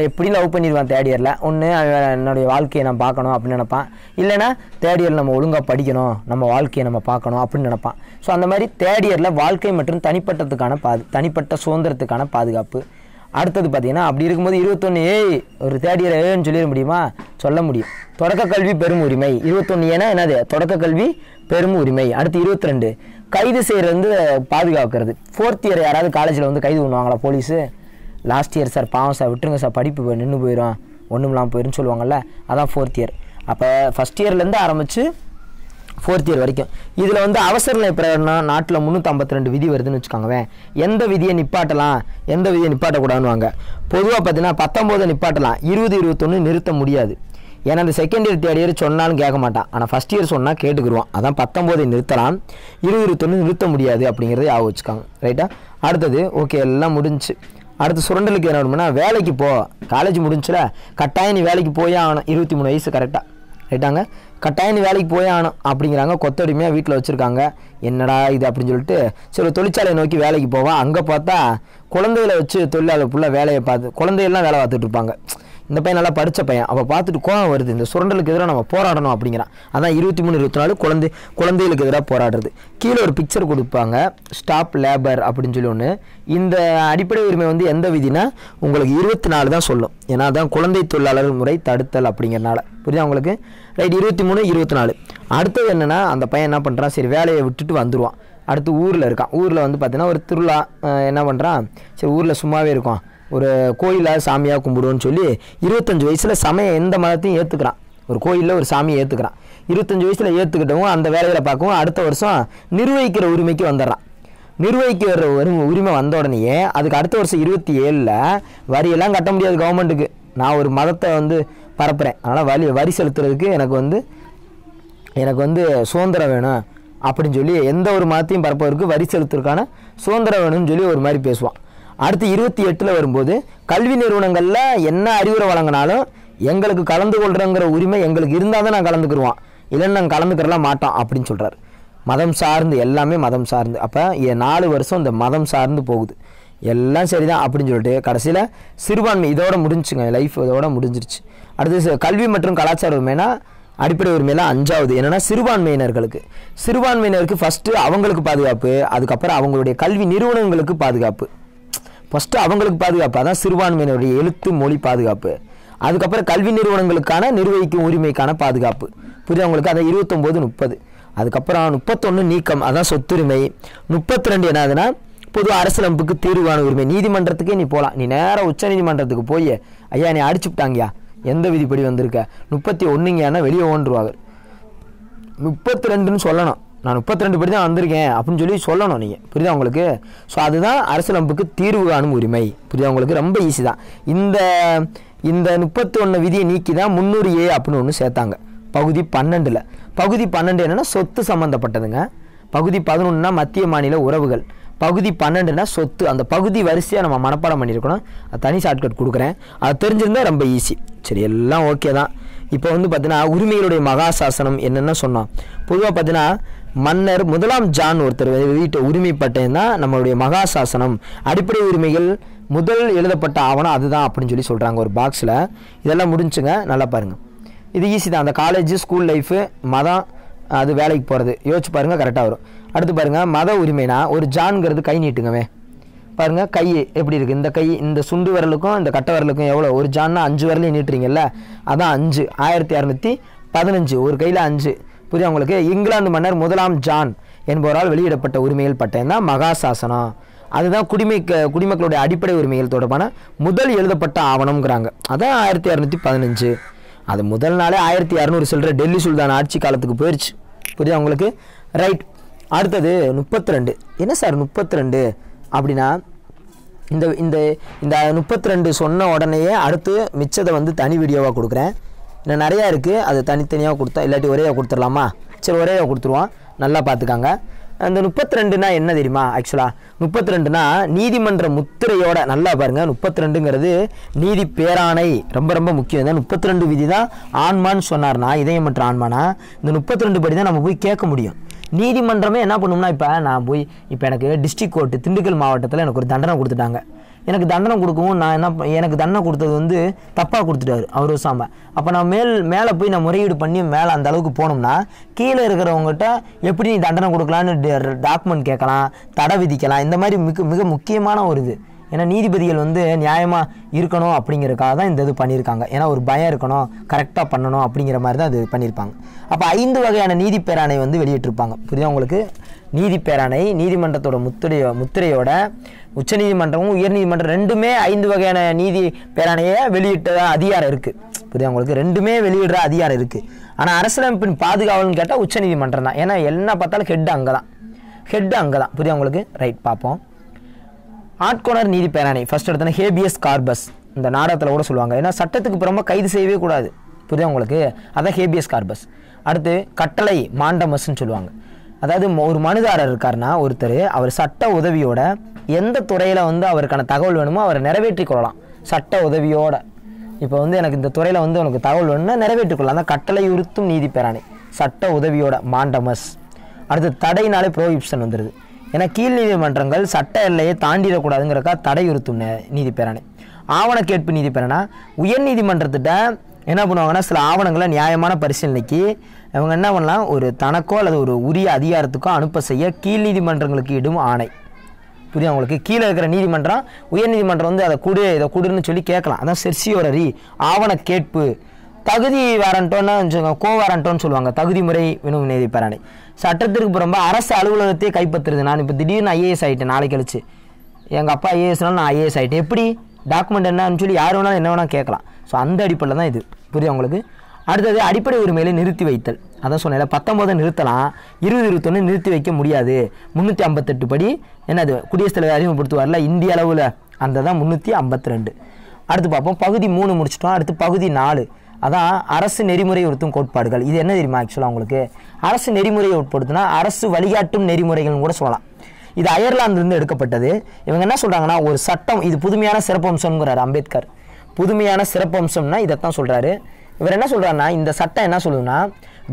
எப்படி லவ் பண்ணிடுவான் தேர்ட் இயரில் ஒன்று என்னுடைய வாழ்க்கையை நான் பார்க்கணும் அப்படின்னு நினப்பான். இல்லைன்னா தேர்ட் இயரில் நம்ம ஒழுங்காக படிக்கணும் நம்ம வாழ்க்கையை நம்ம பார்க்கணும் அப்படின்னு நினப்பான். ஸோ அந்த மாதிரி தேர்ட் இயரில் வாழ்க்கை மற்றும் தனிப்பட்டத்துக்கான பாது தனிப்பட்ட சுதந்திரத்துக்கான பாதுகாப்பு. அடுத்தது பார்த்தீங்கன்னா அப்படி இருக்கும்போது இருபத்தொன்று ஏய் ஒரு தேர்ட் இயர் ஏன்னு சொல்லிட முடியுமா? சொல்ல முடியும். தொடக்க கல்வி பெரும் உரிமை. இருபத்தொன்று ஏன்னா என்னது? தொடக்க கல்வி பெரும் உரிமை. அடுத்து இருபத்தி ரெண்டு கைது செய்கிறது வந்து பாதுகாக்கிறது. ஃபோர்த் இயர் யாராவது காலேஜில் வந்து கைது பண்ணுவாங்களா போலீஸு லாஸ்ட் இயர் சார் பாவம் சார் விட்டுருங்க சார் படிப்பு நின்று போயிடும் ஒன்றும் இல்லாமல் போயிடும்னு சொல்லுவாங்கள்ல அதான் ஃபோர்த் இயர் அப்போ ஃபஸ்ட் இயர்லேருந்து ஆரம்பித்து ஃபோர்த் இயர் வரைக்கும். இதில் வந்து அவசர நிலை பிரகடனா நாட்டில் முந்நூற்றம்பத்தி ரெண்டு விதி வருதுன்னு வச்சுக்கோங்கவேன் எந்த விதியை நிப்பாட்டலாம்? எந்த விதியை நிப்பாட்டக்கூடாதுன்னு பொதுவாக பார்த்தீங்கன்னா பத்தொம்போதை நிப்பாட்டலாம். இருபது இருபத்தொன்று நிறுத்த முடியாது. ஏன்னா அந்த செகண்ட் இயர் தேர்ட் இயர் சொன்னாலும் கேட்க மாட்டான். ஆனால் ஃபஸ்ட் இயர் சொன்னால் கேட்டுக்குருவான். அதான் பத்தொம்போதை நிறுத்தலாம். இருபது இருபத்தொன்று நிறுத்த முடியாது அப்படிங்கிறத ஞாபகம் வச்சுக்காங்க. ரைட்டா அடுத்தது ஓகே எல்லாம் முடிஞ்சுச்சு அடுத்து சுரண்டலுக்கு என்ன வேணும்னா வேலைக்கு போ. காலேஜ் முடிஞ்சுல. கட்டாயம் நீ வேலைக்கு போயே ஆகணும். இருபத்தி மூணு வயசு கரெக்டாக ரைட்டாங்க கட்டாயம் நீ வேலைக்கு போயே ஆகணும் அப்படிங்கிறாங்க. கொத்தடிமையாக வீட்டில் வச்சுருக்காங்க. என்னடா இது அப்படின்னு சொல்லிட்டு சரி தொழிற்சாலையை நோக்கி வேலைக்கு போவான் அங்கே பார்த்தா குழந்தைகளை வச்சு தொழிலாளர் ஃபுல்லாக வேலையை பார்த்து குழந்தைகள்லாம் வேலை பார்த்துட்டு இருப்பாங்க. இந்த பையன் நல்லா படித்த பையன். அப்போ பார்த்துட்டு கோவம் வருது. இந்த சுரண்டலுக்கு எதிராக நம்ம போராடணும் அப்படிங்கிறான். அதான் இருபத்தி மூணு இருபத்தி நாலு குழந்தை குழந்தைகளுக்கு எதிராக போராடுறது. கீழே ஒரு பிக்சர் கொடுப்பாங்க. ஸ்டாப் லேபர் அப்படின்னு சொல்லி ஒன்று இந்த அடிப்படை உரிமை வந்து எந்த விதினா உங்களுக்கு இருபத்தி நாலு தான் சொல்லும். ஏன்னா அதான் குழந்தை தொழிலாளர் முறை தடுத்தல் அப்படிங்கிறனால. புரியுதா உங்களுக்கு? ரைட் இருபத்தி மூணு இருபத்தி நாலு. அடுத்தது என்னென்னா அந்த பையன் என்ன பண்ணுறான் சரி வேலையை விட்டுட்டு வந்துடுவான் அடுத்து ஊரில் இருக்கான். ஊரில் வந்து பார்த்தீங்கன்னா ஒரு திருவிழா என்ன பண்ணுறான் சரி ஊரில் சும்மாவே இருக்கும் ஒரு கோயிலாக சாமியாக கும்பிடுவோன்னு சொல்லி இருபத்தஞ்சி வயசில் சமயம் எந்த மதத்தையும் ஏற்றுக்கிறான் ஒரு கோயிலில் ஒரு சாமியை ஏற்றுக்கிறான் இருபத்தஞ்சி வயசில் ஏற்றுக்கிட்டவும் அந்த வேலைகளை பார்க்கவும் அடுத்த வருஷம் நிர்வகிக்கிற உரிமைக்கு வந்துடுறான். நிர்வகிக்கிற ஒரு உரிமை வந்த உடனேயே அதுக்கு அடுத்த வருஷம் இருபத்தி ஏழில் வரியெல்லாம் கட்ட முடியாது கவர்மெண்ட்டுக்கு நான் ஒரு மதத்தை வந்து பரப்புகிறேன் அதனால் வரி வரி செலுத்துறதுக்கு எனக்கு வந்து எனக்கு வந்து சுதந்திரம் வேணும் அப்படின்னு சொல்லி எந்த ஒரு மதத்தையும் பரப்பவருக்கு வரி செலுத்துறதுக்கான சுதந்திரம் வேணும்னு சொல்லி ஒரு மாதிரி பேசுவான். அடுத்து இருபத்தி எட்டில் வரும்போது கல்வி நிறுவனங்களில் என்ன அறிவுரை வழங்கினாலும் எங்களுக்கு கலந்து கொள்கிறங்கிற உரிமை எங்களுக்கு இருந்தால் தான் நான் கலந்துக்கிடுவோம் இல்லைன்னு நாங்கள் கலந்துக்கிறலாம் மாட்டோம் அப்படின்னு சொல்கிறார் மதம் சார்ந்து எல்லாமே மதம் சார்ந்து. அப்போ நாலு வருஷம் இந்த மதம் சார்ந்து போகுது. எல்லாம் சரி தான் அப்படின்னு சொல்லிட்டு கடைசியில் சிறுபான்மை இதோட முடிஞ்சுங்க லைஃப் இதோட முடிஞ்சிருச்சு. அடுத்து கல்வி மற்றும் கலாச்சார உரிமைனா அடிப்படை உரிமையெல்லாம் அஞ்சாவது. என்னென்னா சிறுபான்மையினர்களுக்கு. சிறுபான்மையினருக்கு ஃபஸ்ட்டு அவங்களுக்கு பாதுகாப்பு அதுக்கப்புறம் அவங்களுடைய கல்வி நிறுவனங்களுக்கு பாதுகாப்பு. ஃபஸ்ட்டு அவங்களுக்கு பாதுகாப்பு. அதான் சிறுபான்மையினருடைய எழுத்து மொழி பாதுகாப்பு. அதுக்கப்புறம் கல்வி நிறுவனங்களுக்கான நிர்வகிக்கும் உரிமைக்கான பாதுகாப்பு. புரியுது அவங்களுக்கு அதான் இருபத்தொம்போது முப்பது. அதுக்கப்புறம் முப்பத்தொன்று நீக்கம். அதான் சொத்துரிமை. முப்பத்தி ரெண்டு என்னதுன்னா பொது அரசியலமைப்புக்கு தீர்வான உரிமை. நீதிமன்றத்துக்கே நீ போகலாம் நீ நேராக உச்ச நீதிமன்றத்துக்கு போய் ஐயா நீ அடிச்சுட்டாங்கயா எந்த விதிப்படி வந்திருக்க? முப்பத்தி ஒன்றுங்கன்னா வெளியே ஓன்றுவாங்க. முப்பத்தி ரெண்டுன்னு சொல்லணும். நான் முப்பத்தி ரெண்டு படி தான் வந்திருக்கேன் அப்படின்னு சொல்லி சொல்லணும் நீங்கள் புரியுதா உங்களுக்கு? ஸோ அதுதான் அரசியலமைப்புக்கு தீர்வு காணும் உரிமை. புரியுதா உங்களுக்கு? ரொம்ப ஈஸி தான். இந்த இந்த முப்பத்தி ஒன்று விதியை நீக்கி தான் முந்நூறு ஏ அப்படின்னு ஒன்று சேர்த்தாங்க. பகுதி பன்னெண்டில். பகுதி பன்னெண்டு என்னென்னா சொத்து சம்மந்தப்பட்டதுங்க பகுதி பதினொன்றுனா மத்திய மாநில உறவுகள். பகுதி பன்னெண்டுனா சொத்து. அந்த பகுதி வரிசையாக நம்ம மனப்பாடம் பண்ணியிருக்கணும். அது தனி ஷார்ட்கட் கொடுக்குறேன். அது தெரிஞ்சிருந்தால் ரொம்ப ஈஸி சரி எல்லாம் ஓகே தான். இப்போ வந்து பார்த்தீங்கன்னா உரிமைகளுடைய மகாசாசனம் என்னென்ன சொன்னோம். பொதுவாக பார்த்தீங்கன்னா மன்னர் முதலாம் ஜான் ஒருத்தர் வெளியிட்ட உரிமைப்பட்டேன் தான் நம்மளுடைய மகாசாசனம். அடிப்படை உரிமைகள் முதல் எழுதப்பட்ட ஆவணம் அதுதான் அப்படின்னு சொல்லி சொல்கிறாங்க ஒரு பாக்ஸில் இதெல்லாம் முடிஞ்சுங்க நல்லா பாருங்கள் இது ஈஸி தான். அந்த காலேஜ் ஸ்கூல் லைஃபு மதம் அது வேலைக்கு போகிறது யோசிச்சு பாருங்கள் கரெக்டாக வரும். அடுத்து பாருங்கள் மத உரிமைனா ஒரு ஜான்ங்கிறது கை நீட்டுங்கவே பாருங்க கை எப்படி இருக்குது இந்த கை இந்த சுண்டு விரலுக்கும் இந்த கட்டை விரலுக்கும் எவ்வளோ? ஒரு ஜான்னா அஞ்சு விரலையும் நீட்டுறீங்கல்ல? அதான் அஞ்சு. ஆயிரத்தி இரநூத்தி பதினஞ்சு. ஒரு கையில் அஞ்சு. புரியுதா உங்களுக்கு? இங்கிலாந்து மன்னர் முதலாம் ஜான் என்பவரால் வெளியிடப்பட்ட உரிமைகள் பட்டயம் தான் மகாசாசனம் அதுதான் குடிமை குடிமக்களுடைய அடிப்படை உரிமைகள் தொடர்பான முதல் எழுதப்பட்ட ஆவணம்ங்கிறாங்க. அதான் ஆயிரத்தி இரநூத்தி பதினஞ்சு. அது முதல் நாளே ஆயிரத்தி இரநூறு சொல்கிற டெல்லி சுல்தான் ஆட்சி காலத்துக்கு போயிடுச்சு புரியுதா உங்களுக்கு? ரைட். அடுத்தது முப்பத்தி ரெண்டு என்ன சார் முப்பத்தி ரெண்டு அப்படின்னா இந்த இந்த இந்த முப்பத்தி ரெண்டு சொன்ன உடனேயே அடுத்து மிச்சத்தை வந்து தனி வீடியோவாக கொடுக்குறேன். இன்னும் நிறையா இருக்குது அது தனித்தனியாக கொடுத்தா இல்லாட்டி ஒரேயாக கொடுத்துடலாமா? சரி ஒரேயாக கொடுத்துருவோம். நல்லா பார்த்துக்காங்க. அந்த முப்பத்தி ரெண்டுனா என்ன தெரியுமா ஆக்சுவலாக முப்பத்தி ரெண்டுனா நீதிமன்ற முத்திரையோட நல்லா பாருங்கள் முப்பத்தி ரெண்டுங்கிறது நீதி பேராணை. ரொம்ப ரொம்ப முக்கியம். இந்த முப்பத்தி ரெண்டு விதி தான் ஆன்மான்னு சொன்னார்னா இதயமற்ற ஆன்மானா? இந்த முப்பத்தி ரெண்டு படி தான் நம்ம போய் கேட்க முடியும். நீதிமன்றமே என்ன பண்ணும்னா இப்போ நான் போய் இப்போ எனக்கு டிஸ்ட்ரிக் கோர்ட்டு திண்டுக்கல் மாவட்டத்தில் எனக்கு ஒரு தண்டனை கொடுத்துட்டாங்க. எனக்கு தண்டனை கொடுக்கவும் நான் என்ன ப- எனக்கு தண்டனை கொடுத்தது வந்து தப்பாக கொடுத்துட்டாரு அவர் சாம அப்போ நான் மேல் மேலே போய் நான் முறையீடு பண்ணி மேலே அந்த அளவுக்கு போனோம்னா கீழே இருக்கிறவங்ககிட்ட எப்படி நீ தண்டனை கொடுக்கலான்னு டாக்குமெண்ட் கேட்கலாம் தடை விதிக்கலாம் இந்த மாதிரி மிக மிக முக்கியமான ஒரு இது. ஏன்னா நீதிபதிகள் வந்து நியாயமாக இருக்கணும் அப்படிங்கிறதுக்காக தான் இந்த இது பண்ணியிருக்காங்க. ஏன்னா ஒரு பயம் இருக்கணும் கரெக்டாக பண்ணணும் அப்படிங்கிற மாதிரி தான் இது பண்ணியிருப்பாங்க. அப்போ ஐந்து வகையான நீதி பேராணை வந்து வெளியிட்டிருப்பாங்க. புரியுதா உங்களுக்கு? நீதி பேராணை நீதிமன்றத்தோட முத்திரையோ முத்திரையோட உச்சநீதிமன்றமும் உயர்நீதிமன்றம் ரெண்டுமே ஐந்து வகையான நீதி பேராணையை வெளியிட்ட அதிகாரம் இருக்குது புரியுது உங்களுக்கு? ரெண்டுமே வெளியிடுற அதிகாரம் இருக்குது ஆனால் அரசியலமைப்பின் பாதுகாவல்னு கேட்டால் உச்சநீதிமன்றம் தான். ஏன்னா என்ன பார்த்தாலும் ஹெட் அங்கே தான் ஹெட் அங்கே தான் புரியுது உங்களுக்கு? ரைட் பார்ப்போம். ஆட்கொணர் நீதி பேராணை. ஃபஸ்ட் எடுத்தோன்னா ஹேபியஸ் கார்பஸ். இந்த நாடகத்தில் கூட சொல்லுவாங்க. ஏன்னா சட்டத்துக்கு புறமா கைது செய்யவே கூடாது. புரியுது உங்களுக்கு? அதான் ஹேபியஸ் கார்பஸ். அடுத்து கட்டளை மாண்டமஸ்ன்னு சொல்லுவாங்க. அதாவது ஒரு மனுதாரர் இருக்காருன்னா ஒருத்தர் அவர் சட்ட உதவியோட எந்த துறையில் வந்து அவருக்கான தகவல் வேணுமோ அவரை நிறைவேற்றிக் கொள்ளலாம். சட்ட உதவியோட. இப்போ வந்து எனக்கு இந்த துறையில் வந்து உனக்கு தகவல் வேணும்னா நிறைவேற்றிக்கொள்ளலாம் கொள்ளலாம். அதான் கட்டளை உறுத்தும் நீதி பெறானே சட்ட உதவியோட மாண்டமஸ். அடுத்து தடைனாலே ப்ரோஹிப்ஷன் வந்துடுது ஏன்னா கீழ் நீதிமன்றங்கள் சட்ட எல்லையை தாண்டிடக்கூடாதுங்கிறக்கா தடை உறுத்தும் நே- நீதி பெறானே ஆவண கேட்பு நீதி பெறனா உயர் நீதிமன்றத்திட்ட என்ன பண்ணுவாங்கன்னா சில ஆவணங்களை நியாயமான பரிசீலனைக்கு இவங்க என்ன பண்ணலாம்? ஒரு தனக்கோ அல்லது ஒரு உரிய அதிகாரத்துக்கோ அனுப்ப செய்ய கீழ் நீதிமன்றங்களுக்கு இடும் ஆணை. புரியுதா அவங்களுக்கு கீழே இருக்கிற நீதிமன்றம் உயர்நீதிமன்றம் வந்து அதை கொடு இதை கொடுன்னு சொல்லி கேட்கலாம். அதான் செர்சியோரரி ஆவண கேட்பு தகுதி வாரண்டோன்னா வச்சுக்கோங்க, கோ வாரண்டோன்னு சொல்லுவாங்க. தகுதி முறை வினவு நீதி பேரணை. சட்டத்திற்கு புறம்ப அரசு அலுவலகத்தையே கைப்பற்றுறது. நான் இப்போ திடீர்னு ஐஏஎஸ் ஆகிட்டேன் நாளைக்கு கழிச்சு. எங்கள் அப்பா ஐஏஎஸ்னாலும் நான் ஐஏஎஸ் ஆகிட்டேன் எப்படி? டாக்குமெண்ட் என்னன்னு சொல்லி யார் வேணாலும் என்ன வேணால் கேட்கலாம். ஸோ அந்த அடிப்படையில் தான் இது. புரியுதா உங்களுக்கு? அடுத்தது அடிப்படை உரிமையில நிறுத்தி வைத்தல். அதான் சொன்னேன் பத்தொம்போதை நிறுத்தலாம் இருபது இருபத்தொன்று நிறுத்தி வைக்க முடியாது. முந்நூற்றி ஐம்பத்தெட்டு படி என்னது குடியரசுத் தலைவர் அறிமுகப்படுத்துவார்ல இந்திய அளவில். அந்த தான் முந்நூற்றி ஐம்பத்தி ரெண்டு அடுத்து பார்ப்போம் பகுதி மூணு முடிச்சிட்டோம் அடுத்து பகுதி நாலு. அதான் அரசு நெறிமுறை உறுத்தும் கோட்பாடுகள். இது என்ன தெரியுமா ஆக்சுவலாக உங்களுக்கு? அரசு நெறிமுறையை உட்படுத்தினா அரசு வழிகாட்டும் நெறிமுறைகள்னு கூட சொல்லலாம். இது அயர்லாந்துலேருந்து எடுக்கப்பட்டது. இவங்க என்ன சொல்கிறாங்கன்னா ஒரு சட்டம் இது புதுமையான சிறப்பம்சம்ங்கிறார் அம்பேத்கர். புதுமையான சிறப்பம்சம்னா இதைத்தான் சொல்கிறாரு இவர் என்ன சொல்கிறாருன்னா இந்த சட்டம் என்ன சொல்லுதுன்னா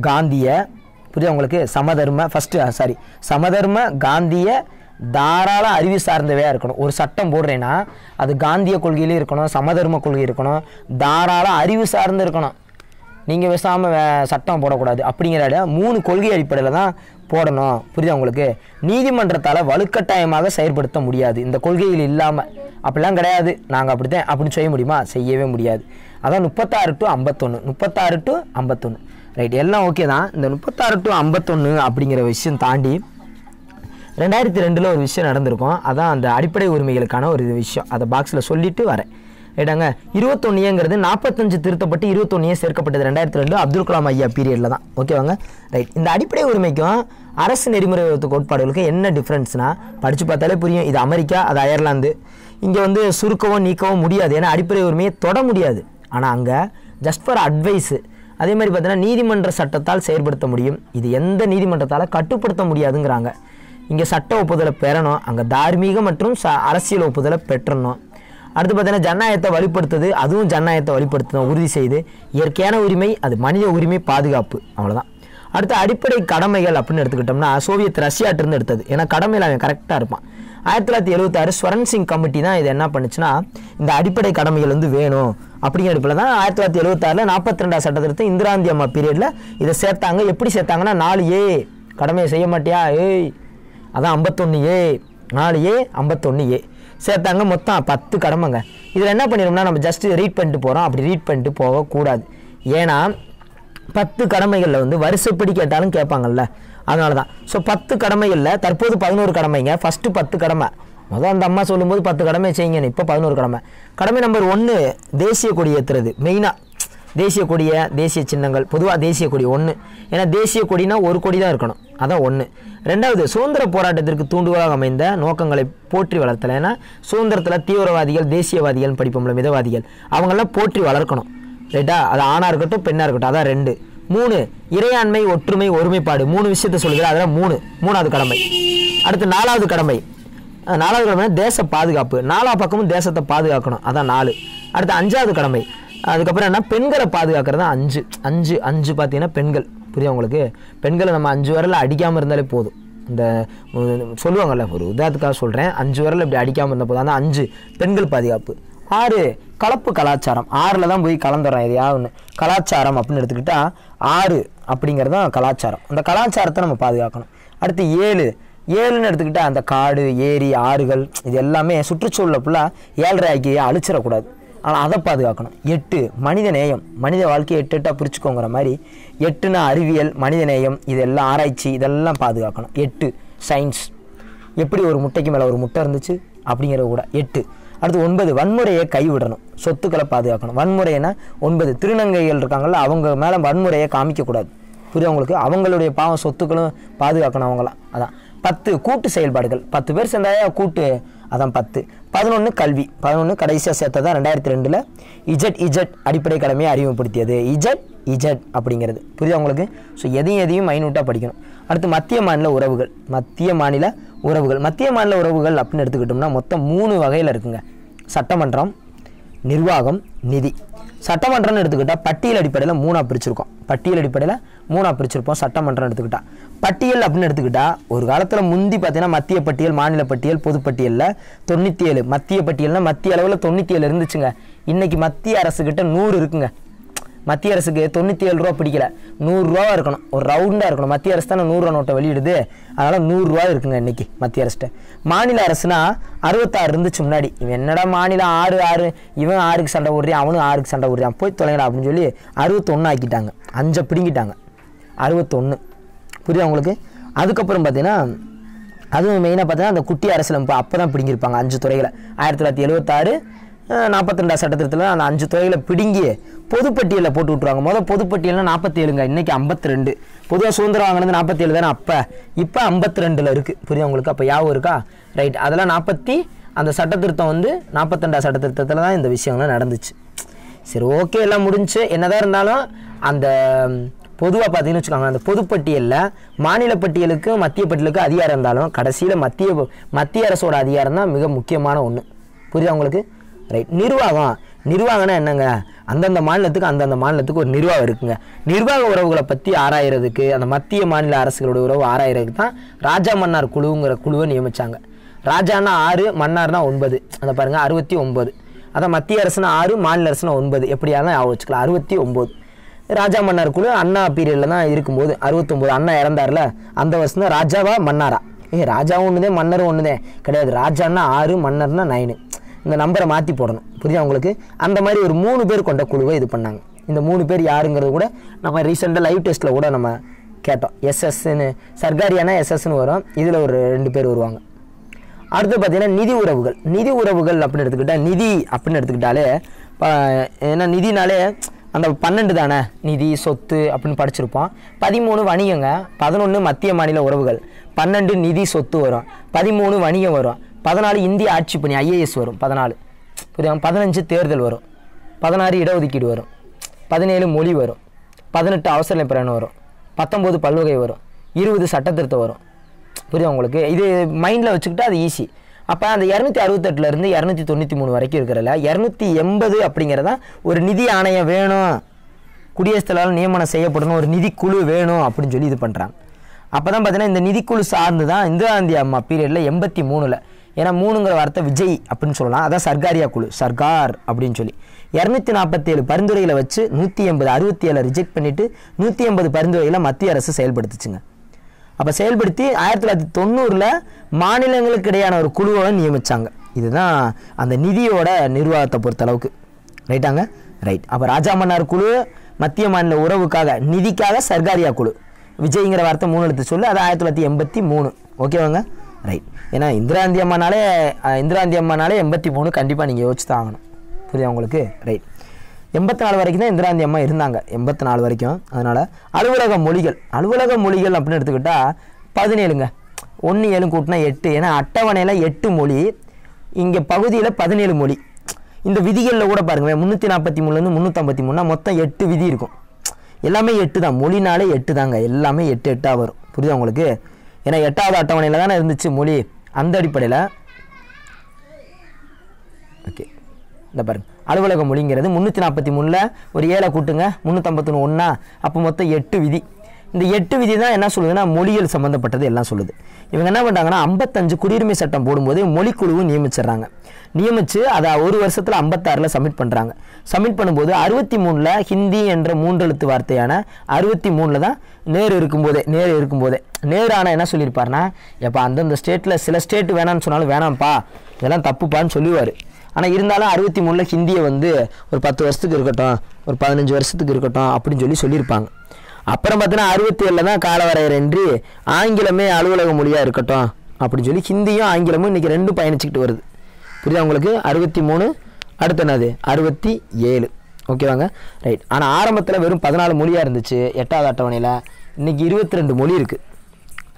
காந்திய புரியுது உங்களுக்கு? சமதர்ம ஃபஸ்ட்டு சாரி சமதர்ம காந்திய தாராள அறிவு சார்ந்தவையாக இருக்கணும். ஒரு சட்டம் போடுறேன்னா அது காந்திய கொள்கையிலும் இருக்கணும் சமதர்ம கொள்கை இருக்கணும் தாராள அறிவு சார்ந்து இருக்கணும். நீங்கள் பேசாமல் சட்டம் போடக்கூடாது. அப்படிங்கிற மூணு கொள்கை அடிப்படையில் தான் போடணும். புரியுதா உங்களுக்கு? நீதிமன்றத்தால் வலுக்கட்டாயமாக செயற்படுத்த முடியாது. இந்த கொள்கைகள் இல்லாமல் அப்படிலாம் கிடையாது. நாங்கள் அப்படித்தான் அப்படின்னு செய்ய முடியுமா? செய்யவே முடியாது. அதான் முப்பத்தாறு டு ஐம்பத்தொன்று முப்பத்தாறு டு ஐம்பத்தொன்று ரைட் எல்லாம் ஓகே தான். இந்த முப்பத்தாறு டு ஐம்பத்தொன்று அப்படிங்கிற விஷயம் தாண்டி ரெண்டாயிரத்தி ரெண்டில் ஒரு விஷயம் நடந்திருக்கும். அதான் அந்த அடிப்படை உரிமைகளுக்கான ஒரு விஷயம். அதை பாக்ஸில் சொல்லிட்டு வரேன். ரைட்டாங்க இருபத்தொன்னியங்கிறது நாற்பத்தஞ்சு திருத்தப்பட்டு இருபத்தொன்னியே சேர்க்கப்பட்டது ரெண்டாயிரத்தி ரெண்டு அப்துல் கலாம் ஐயா பீரியடில் தான். ஓகேவாங்க ரைட் இந்த அடிப்படை உரிமைக்கும் அரசு நெறிமுறை கோட்பாடுகளுக்கும் என்ன டிஃப்ரென்ஸ்னால் படித்து பார்த்தாலே புரியும். இது அமெரிக்கா அது அயர்லாந்து. இங்கே வந்து சுருக்கவும் நீக்கவும் முடியாது. ஏன்னா அடிப்படை உரிமையை தொட முடியாது. ஆனால் அங்கே ஜஸ்ட் ஃபார் அட்வைஸு அதே மாதிரி பார்த்தீங்கன்னா நீதிமன்ற சட்டத்தால் செயற்படுத்த முடியும். இது எந்த நீதிமன்றத்தால் கட்டுப்படுத்த முடியாதுங்கிறாங்க. இங்கே சட்ட ஒப்புதலை பெறணும் அங்கே தார்மீக மற்றும் ச அரசியல் ஒப்புதலை பெற்றணும். அடுத்து பார்த்தீங்கன்னா ஜனநாயகத்தை வலுப்படுத்துது அதுவும் ஜனநாயகத்தை வலுப்படுத்தணும் உறுதி செய்து இயற்கையான உரிமை அது மனித உரிமை பாதுகாப்பு அவ்வளோதான் அடுத்து அடிப்படை கடமைகள் அப்படின்னு எடுத்துக்கிட்டோம்னா சோவியத் ரஷ்யாட்டிருந்து எடுத்தது. ஏன்னா கடமையில் அவன் கரெக்டாக இருப்பான். ஆயிரத்தி தொள்ளாயிரத்தி எழுபத்தாறு ஸ்வரன் சிங் கமிட்டி தான் இது என்ன பண்ணுச்சுன்னா இந்த அடிப்படை கடமைகள் வந்து வேணும். அப்படிங்கிற தான் ஆயிரத்தி தொள்ளாயிரத்தி எழுபத்தாறில் நாற்பத்தி ரெண்டாம் சட்டத்திருத்தம் இந்திராந்தி அம்மா பீரியடில் இதை சேர்த்தாங்க. எப்படி சேர்த்தாங்கன்னா நாலு ஏ கடமையை செய்ய மாட்டியா? ஏய் அதான் ஐம்பத்தொன்று ஏ நாலு ஏ ஐம்பத்தொன்று ஏ. சேர்த்தாங்க மொத்தம் பத்து கடமைங்க. இதில் என்ன பண்ணிடும்னா நம்ம ஜஸ்ட் ரீட் பண்ணிட்டு போகிறோம் அப்படி ரீட் பண்ணிட்டு போகக்கூடாது. ஏன்னா பத்து கடமைகளில் வந்து வரிசைப்படி கேட்டாலும் கேட்பாங்கல்ல. அதனால தான் ஸோ பத்து கடமைகளில் தற்போது பதினோரு கடமைங்க. ஃபஸ்ட்டு பத்து கடமை. முதல் அந்த அம்மா சொல்லும்போது பத்து கடமை செய்யுங்கன்னு இப்போ பதினோரு கடமை. கடமை நம்பர் ஒன்று தேசிய கொடி ஏற்றுறது மெயினாக தேசிய கொடியை தேசிய சின்னங்கள் பொதுவாக தேசிய கொடி ஒன்று ஏன்னா தேசிய கொடினா ஒரு கொடி தான் இருக்கணும். அதான் ஒன்று ரெண்டாவது சுதந்திர போராட்டத்திற்கு தூண்டுகோலாக அமைந்த நோக்கங்களை போற்றி வளர்த்தலை. ஏன்னா சுதந்திரத்தில் தீவிரவாதிகள் தேசியவாதிகள்னு படிப்போம்ல மிதவாதிகள். அவங்கெல்லாம் போற்றி வளர்க்கணும். ரைட்டா? அது ஆணாக இருக்கட்டும் பெண்ணாக இருக்கட்டும் அதான் ரெண்டு. மூணு இறையாண்மை ஒற்றுமை ஒருமைப்பாடு. மூணு விஷயத்த சொல்லுகிறேன் அதெல்லாம் மூணு. மூணாவது கடமை. அடுத்து நாலாவது கடமை. நாலாவது கடமை தேச பாதுகாப்பு. நாலா பக்கமும் தேசத்தை பாதுகாக்கணும். அதான் நாலு. அடுத்து அஞ்சாவது கடமை. அதுக்கப்புறம் என்ன? பெண்களை பாதுகாக்கிறது தான் அஞ்சு. அஞ்சு அஞ்சு பார்த்தீங்கன்னா பெண்கள். புரியும் உங்களுக்கு? பெண்களை நம்ம அஞ்சு வரல அடிக்காமல் இருந்தாலே போதும். இந்த சொல்லுவாங்கள்ல ஒரு உதாரணத்துக்காக சொல்கிறேன் அஞ்சு வரல இப்படி அடிக்காமல் இருந்த போதும். ஆனால் அஞ்சு பெண்கள் பாதுகாப்பு. ஆறு கலப்பு கலாச்சாரம். ஆறில் தான் போய் கலந்துடுறோம் எதையாவது ஒன்று கலாச்சாரம் அப்படின்னு எடுத்துக்கிட்டால் ஆறு அப்படிங்கிறது தான் கலாச்சாரம். அந்த கலாச்சாரத்தை நம்ம பாதுகாக்கணும். அடுத்து ஏழு ஏழுன்னு எடுத்துக்கிட்டால் அந்த காடு ஏரி ஆறுகள் இது எல்லாமே சுற்றுச்சூழலை ஃபுல்லாக ஏழரை ஆக்கியை அழிச்சிடக்கூடாது. ஆனால் அதை பாதுகாக்கணும். எட்டு மனித நேயம். மனித வாழ்க்கையை எட்டு எட்டாக பிரிச்சுக்கோங்கிற மாதிரி எட்டுனா அறிவியல் மனித நேயம் இதெல்லாம் ஆராய்ச்சி இதெல்லாம் பாதுகாக்கணும். எட்டு சயின்ஸ் எப்படி ஒரு முட்டைக்கு மேலே ஒரு முட்டை இருந்துச்சு? அப்படிங்கிறது கூட. எட்டு. அடுத்து ஒன்பது வன்முறையை கைவிடணும். சொத்துக்களை பாதுகாக்கணும். வன்முறைனா ஒன்பது திருநங்கைகள் இருக்காங்கள அவங்க மேலே வன்முறையை காமிக்கக்கூடாது. புரியுது அவங்களுடைய பாவம் சொத்துக்களும் பாதுகாக்கணும் அவங்களாம். அதான். பத்து கூட்டு செயல்பாடுகள். பத்து பேர் சேர்ந்தாலே கூட்டு? அதான் பத்து. பதினொன்று கல்வி. பதினொன்று கடைசியாக சேர்த்ததான் ரெண்டாயிரத்தி ரெண்டில்? இஜட் இஜட் அடிப்படை கடமையை அறிமுகப்படுத்தியது. இஜட் இஜட் அப்படிங்கிறது. புரியுதா உங்களுக்கு? ஸோ எதையும் எதையும் மைனூட்டாக படிக்கணும். அடுத்து மத்திய மாநில உறவுகள். மத்திய மாநில உறவுகள். மத்திய மாநில உறவுகள் அப்படின்னு எடுத்துக்கிட்டோம்னா மொத்தம் மூணு வகையில் இருக்குங்க. சட்டமன்றம் நிர்வாகம் நிதி. சட்டமன்றம்னு எடுத்துக்கிட்டால் பட்டியல் அடிப்படையில் மூணாக பிரிச்சிருக்கோம். பட்டியல் அடிப்படையில் மூணாக பிரிச்சிருப்போம் சட்டமன்றம்னு எடுத்துக்கிட்டால் பட்டியல் அப்படின்னு எடுத்துக்கிட்டால் ஒரு காலத்தில் முந்தி பார்த்தீங்கன்னா மத்திய பட்டியல் மாநில பட்டியல் பொதுப்பட்டியலில் தொண்ணூற்றி ஏழு மத்திய பட்டியல்னால் மத்திய அளவில் தொண்ணூற்றி ஏழு இருந்துச்சுங்க. இன்னைக்கு மத்திய அரசுக்கிட்ட நூறு இருக்குங்க. மத்திய அரசுக்கு தொண்ணூற்றி ஏழு ரூபா பிடிக்கல. நூறுரூவா இருக்கணும். ஒரு ரவுண்டாக இருக்கணும். மத்திய அரசு தானே நூறுரூவா நோட்டை வெளியிடுது. அதனால் நூறுரூவா இருக்குங்க இன்னைக்கு மத்திய அரசுட்ட. மாநில அரசுனா அறுபத்தாறு இருந்துச்சு முன்னாடி. இவன் என்னடா மாநிலம் ஆறு ஆறு? இவன் ஆறுக்கு சண்டை விடுறான் அவனும் ஆறுக்கு சண்டை விடுறான் போய் தொலைங்கடா அப்படின்னு சொல்லி அறுபத்தொன்று ஆக்கிட்டாங்க. அஞ்சை பிடுங்கிட்டாங்க. அறுபத்தொன்று புரியுது அவங்களுக்கு அதுக்கப்புறம் பார்த்தீங்கன்னா அதுவும் மெயினாக பார்த்தீங்கன்னா அந்த குட்டி அரசியலமைப்பு அப்போ தான் பிடிங்கிருப்பாங்க. அஞ்சு துறைகளை. ஆயிரத்தி தொள்ளாயிரத்தி எழுபத்தாறு நாற்பத்தி ரெண்டாம் சட்டத்திட்டத்தில் அந்த அஞ்சு துறைகளை பிடுங்கி பொதுப்பட்டியலில் போட்டு விட்ருவாங்க முதல் பொதுப்பட்டியலில் நாற்பத்தி ஏழுங்க இன்றைக்கி ஐம்பத்தி ரெண்டு பொதுவாக சுதந்திரம் வாங்கினது நாற்பத்தி ஏழு தானே அப்போ. இப்போ ஐம்பத்தி ரெண்டில் இருக்குது புரியும் உங்களுக்கு? அப்போ யாவும் இருக்கா? ரைட் அதெல்லாம் நாற்பத்தி அந்த சட்டத்திருத்தம் வந்து நாற்பத்தெண்டாம் சட்டத்திருத்தத்தில் தான் இந்த விஷயங்கள்லாம் நடந்துச்சு. சரி ஓகே எல்லாம் முடிஞ்சு. என்னதான் இருந்தாலும் அந்த பொதுவாக பார்த்தீங்கன்னு வச்சுக்கோங்க அந்த பொதுப்பட்டியலில் மாநில பட்டியலுக்கு மத்திய பட்டியலுக்கு அதிகாரம் இருந்தாலும் கடைசியில் மத்திய மத்திய அரசோட அதிகாரம் தான் மிக முக்கியமான ஒன்று புரியுதா உங்களுக்கு? ரைட் நிர்வாகம். நிர்வாகம்னா என்னங்க? அந்தந்த மாநிலத்துக்கு அந்தந்த மாநிலத்துக்கு ஒரு நிர்வாகம் இருக்குங்க. நிர்வாக உறவுகளை பற்றி ஆராயிறதுக்கு அந்த மத்திய மாநில அரசுகளோட உறவு ஆராயறதுக்கு தான் ராஜா மன்னார் குழுங்கிற குழுவை நியமித்தாங்க ராஜானா ஆறு மன்னார்னா ஒன்பது. அந்த பாருங்க அறுபத்தி ஒன்பது. அதான் மத்திய அரசுனா ஆறு மாநில அரசுனா ஒன்பது. எப்படியாலும் ஞாபகம் வச்சுக்கலாம். அறுபத்தி ஒம்பது ராஜா மன்னார் குழு அண்ணா பீரியடில் தான் இருக்கும்போது அறுபத்தொம்போது அண்ணா இறந்தார்ல அந்த வருஷம் தான் ராஜாவா மன்னாரா? ஏ ராஜாவும் ஒன்றுதே மன்னரும் ஒன்றுதே கிடையாது. ராஜான்னா ஆறு மன்னர்னா நைனு. இந்த நம்பரை மாற்றி போடணும். புரியுதா உங்களுக்கு? அந்த மாதிரி ஒரு மூணு பேர் கொண்ட குழுவை இது பண்ணாங்க. இந்த மூணு பேர் யாருங்கிறது கூட நம்ம ரீசெண்டாக லைவ் டெஸ்ட்டில் கூட நம்ம கேட்டோம். எஸ்எஸ்ன்னு சர்க்காரியான எஸ்எஸ்ன்னு வரும். இதில் ஒரு ரெண்டு பேர் வருவாங்க. அடுத்து பார்த்தீங்கன்னா நிதி உறவுகள். நிதி உறவுகள் அப்படின்னு எடுத்துக்கிட்டால் நிதி அப்படின்னு எடுத்துக்கிட்டாலே இப்போ ஏன்னா நிதினாலே அந்த பன்னெண்டு தானே? நிதி சொத்து அப்படின்னு படிச்சிருப்போம். பதிமூணு வணிகங்க பதினொன்று மத்திய மாநில உறவுகள். பன்னெண்டு நிதி சொத்து வரும். பதிமூணு வணிகம் வரும். பதினாலு இந்திய ஆட்சி பணி ஐஏஎஸ் வரும் பதினாலு. புரியுதா? பதினஞ்சு தேர்தல் வரும். பதினாறு இடஒதுக்கீடு வரும். பதினேழு மொழி வரும். பதினெட்டு அவசர பிரயாணம் வரும். பத்தொம்போது பல்வகை வரும். இருபது சட்டத்திருத்தம் வரும். புரியுதா உங்களுக்கு? இது மைண்டில் வச்சுக்கிட்டா அது ஈஸி அப்போ அந்த இரநூத்தி அறுபத்தெட்டுலேருந்து இரநூத்தி தொண்ணூற்றி மூணு வரைக்கும் இருக்கிறல இரநூத்தி எண்பது அப்படிங்கிறதா ஒரு நிதி ஆணையம் வேணும். குடியரசுத் தலைவர் நியமனம் செய்யப்படணும். ஒரு நிதிக்குழு வேணும் அப்படின்னு சொல்லி இது பண்ணுறாங்க அப்போ தான் பார்த்தீங்கன்னா இந்த நிதிக்குழு சார்ந்து தான் இந்திரா காந்தி அம்மா பீரியடில் எண்பத்தி மூணில் ஏன்னா மூணுங்கிற வார்த்தை விஜய் அப்படின்னு சொல்லலாம். அதான் சர்க்காரியா குழு. சர்க்கார் அப்படின்னு சொல்லி. இரநூத்தி நாற்பத்தேழு பரிந்துரைகளை வச்சு நூற்றி எண்பது அறுபத்தி ஏழை ரிஜெக்ட் பண்ணிவிட்டு நூற்றி எண்பது பரிந்துரைகளை மத்திய அரசு செயல்படுத்துச்சுங்க. அப்போ செயல்படுத்தி ஆயிரத்தி தொள்ளாயிரத்தி தொண்ணூறில் மாநிலங்களுக்கு இடையான ஒரு குழுவை நியமித்தாங்க இதுதான் அந்த நிதியோட நிர்வாகத்தை பொறுத்த அளவுக்கு ரைட்டாங்க? ரைட். அப்போ ராஜா மன்னார் குழு மத்திய மாநில உறவுக்காக நிதிக்காக சர்க்காரியா குழு. விஜய்ங்கிற வார்த்தை மூணு எழுத்து சொல்லு. அது ஆயிரத்தி தொள்ளாயிரத்தி எண்பத்தி மூணு ஓகேவாங்க? ரைட் ஏன்னா இந்திராந்தி அம்மானாலே இந்திராந்தி அம்மானாலே எண்பத்தி மூணு கண்டிப்பாக நீங்கள் யோசிச்சு தான் ஆகணும் புரியுதா உங்களுக்கு? ரைட் எண்பத்தி நாலு வரைக்கும் தான் இந்திராந்தி அம்மா இருந்தாங்க. எண்பத்தி நாலு வரைக்கும். அதனால் அலுவலக மொழிகள் அலுவலக மொழிகள் அப்படின்னு எடுத்துக்கிட்டால் பதினேழுங்க. ஒன்று ஏழு கூட்டினா எட்டு. ஏன்னா அட்டவணையில் எட்டு மொழி இங்கே பகுதியில் பதினேழு மொழி. இந்த விதிகளில் கூட பாருங்க முந்நூற்றி நாற்பத்தி மூணுலேருந்து முந்நூற்றம்பத்தி மூணுனா மொத்தம் எட்டு விதி இருக்கும். எல்லாமே எட்டு தான் மொழினாலே எட்டு தாங்க எல்லாமே எட்டு எட்டாக வரும். புரியுதா உங்களுக்கு? ஏன்னா எட்டாவது அட்டவணையில் தானே இருந்துச்சு மொழி. அந்த அடிப்படையில் ஓகே. இந்த பாருங்கள் அலுவலக மொழிங்கிறது முந்நூற்றி நாற்பத்தி மூணில் ஒரு ஏழை கூட்டுங்க முந்நூற்றம்பத்தொன்று ஒன்றா அப்போ மொத்தம் எட்டு விதி. இந்த எட்டு விதி தான் என்ன சொல்லுதுன்னா மொழியியல் சம்மந்தப்பட்டது எல்லாம் சொல்லுது. இவங்க என்ன பண்ணுறாங்கன்னா ஐம்பத்தஞ்சு குடியுரிமை சட்டம் போடும்போது மொழிக்குழுவும் நியமிச்சிடுறாங்க. நியமித்து அதை ஒரு வருஷத்தில் ஐம்பத்தாறில் சப்மிட் பண்ணுறாங்க சப்மிட் பண்ணும்போது அறுபத்தி மூணில் ஹிந்தி என்ற மூன்றெழுத்து வார்த்தையான அறுபத்தி மூணில் தான் நேரு இருக்கும்போதே நேரு இருக்கும்போதே. நேரு ஆனால் என்ன சொல்லியிருப்பாருன்னா எப்போ அந்தந்த ஸ்டேட்டில் சில ஸ்டேட் வேணாம்னு சொன்னாலும் வேணாம்ப்பா இதெல்லாம் தப்புப்பான்னு சொல்லுவார். ஆனால் இருந்தாலும் அறுபத்தி மூணில் ஹிந்தியை வந்து ஒரு பத்து வருஷத்துக்கு இருக்கட்டும் ஒரு பதினஞ்சு வருஷத்துக்கு இருக்கட்டும் அப்படின்னு சொல்லி சொல்லியிருப்பாங்க. அப்புறம் பார்த்தீங்கன்னா அறுபத்தி ஏழில் தான் காலவரையறையின்றி ஆங்கிலமே அலுவலக மொழியாக இருக்கட்டும் அப்படின்னு சொல்லி ஹிந்தியும் ஆங்கிலமும் இன்றைக்கி ரெண்டும் பயணிச்சுக்கிட்டு வருது. புரியுதா உங்களுக்கு? அறுபத்தி மூணு அடுத்து என்னது? அறுபத்தி ஏழு. ஓகேவாங்க? ரைட் ஆனால் ஆரம்பத்தில் வெறும் பதினாலு மொழியாக இருந்துச்சு எட்டாவது அட்டவணையில். இன்றைக்கி இருபத்தி ரெண்டு மொழி இருக்குது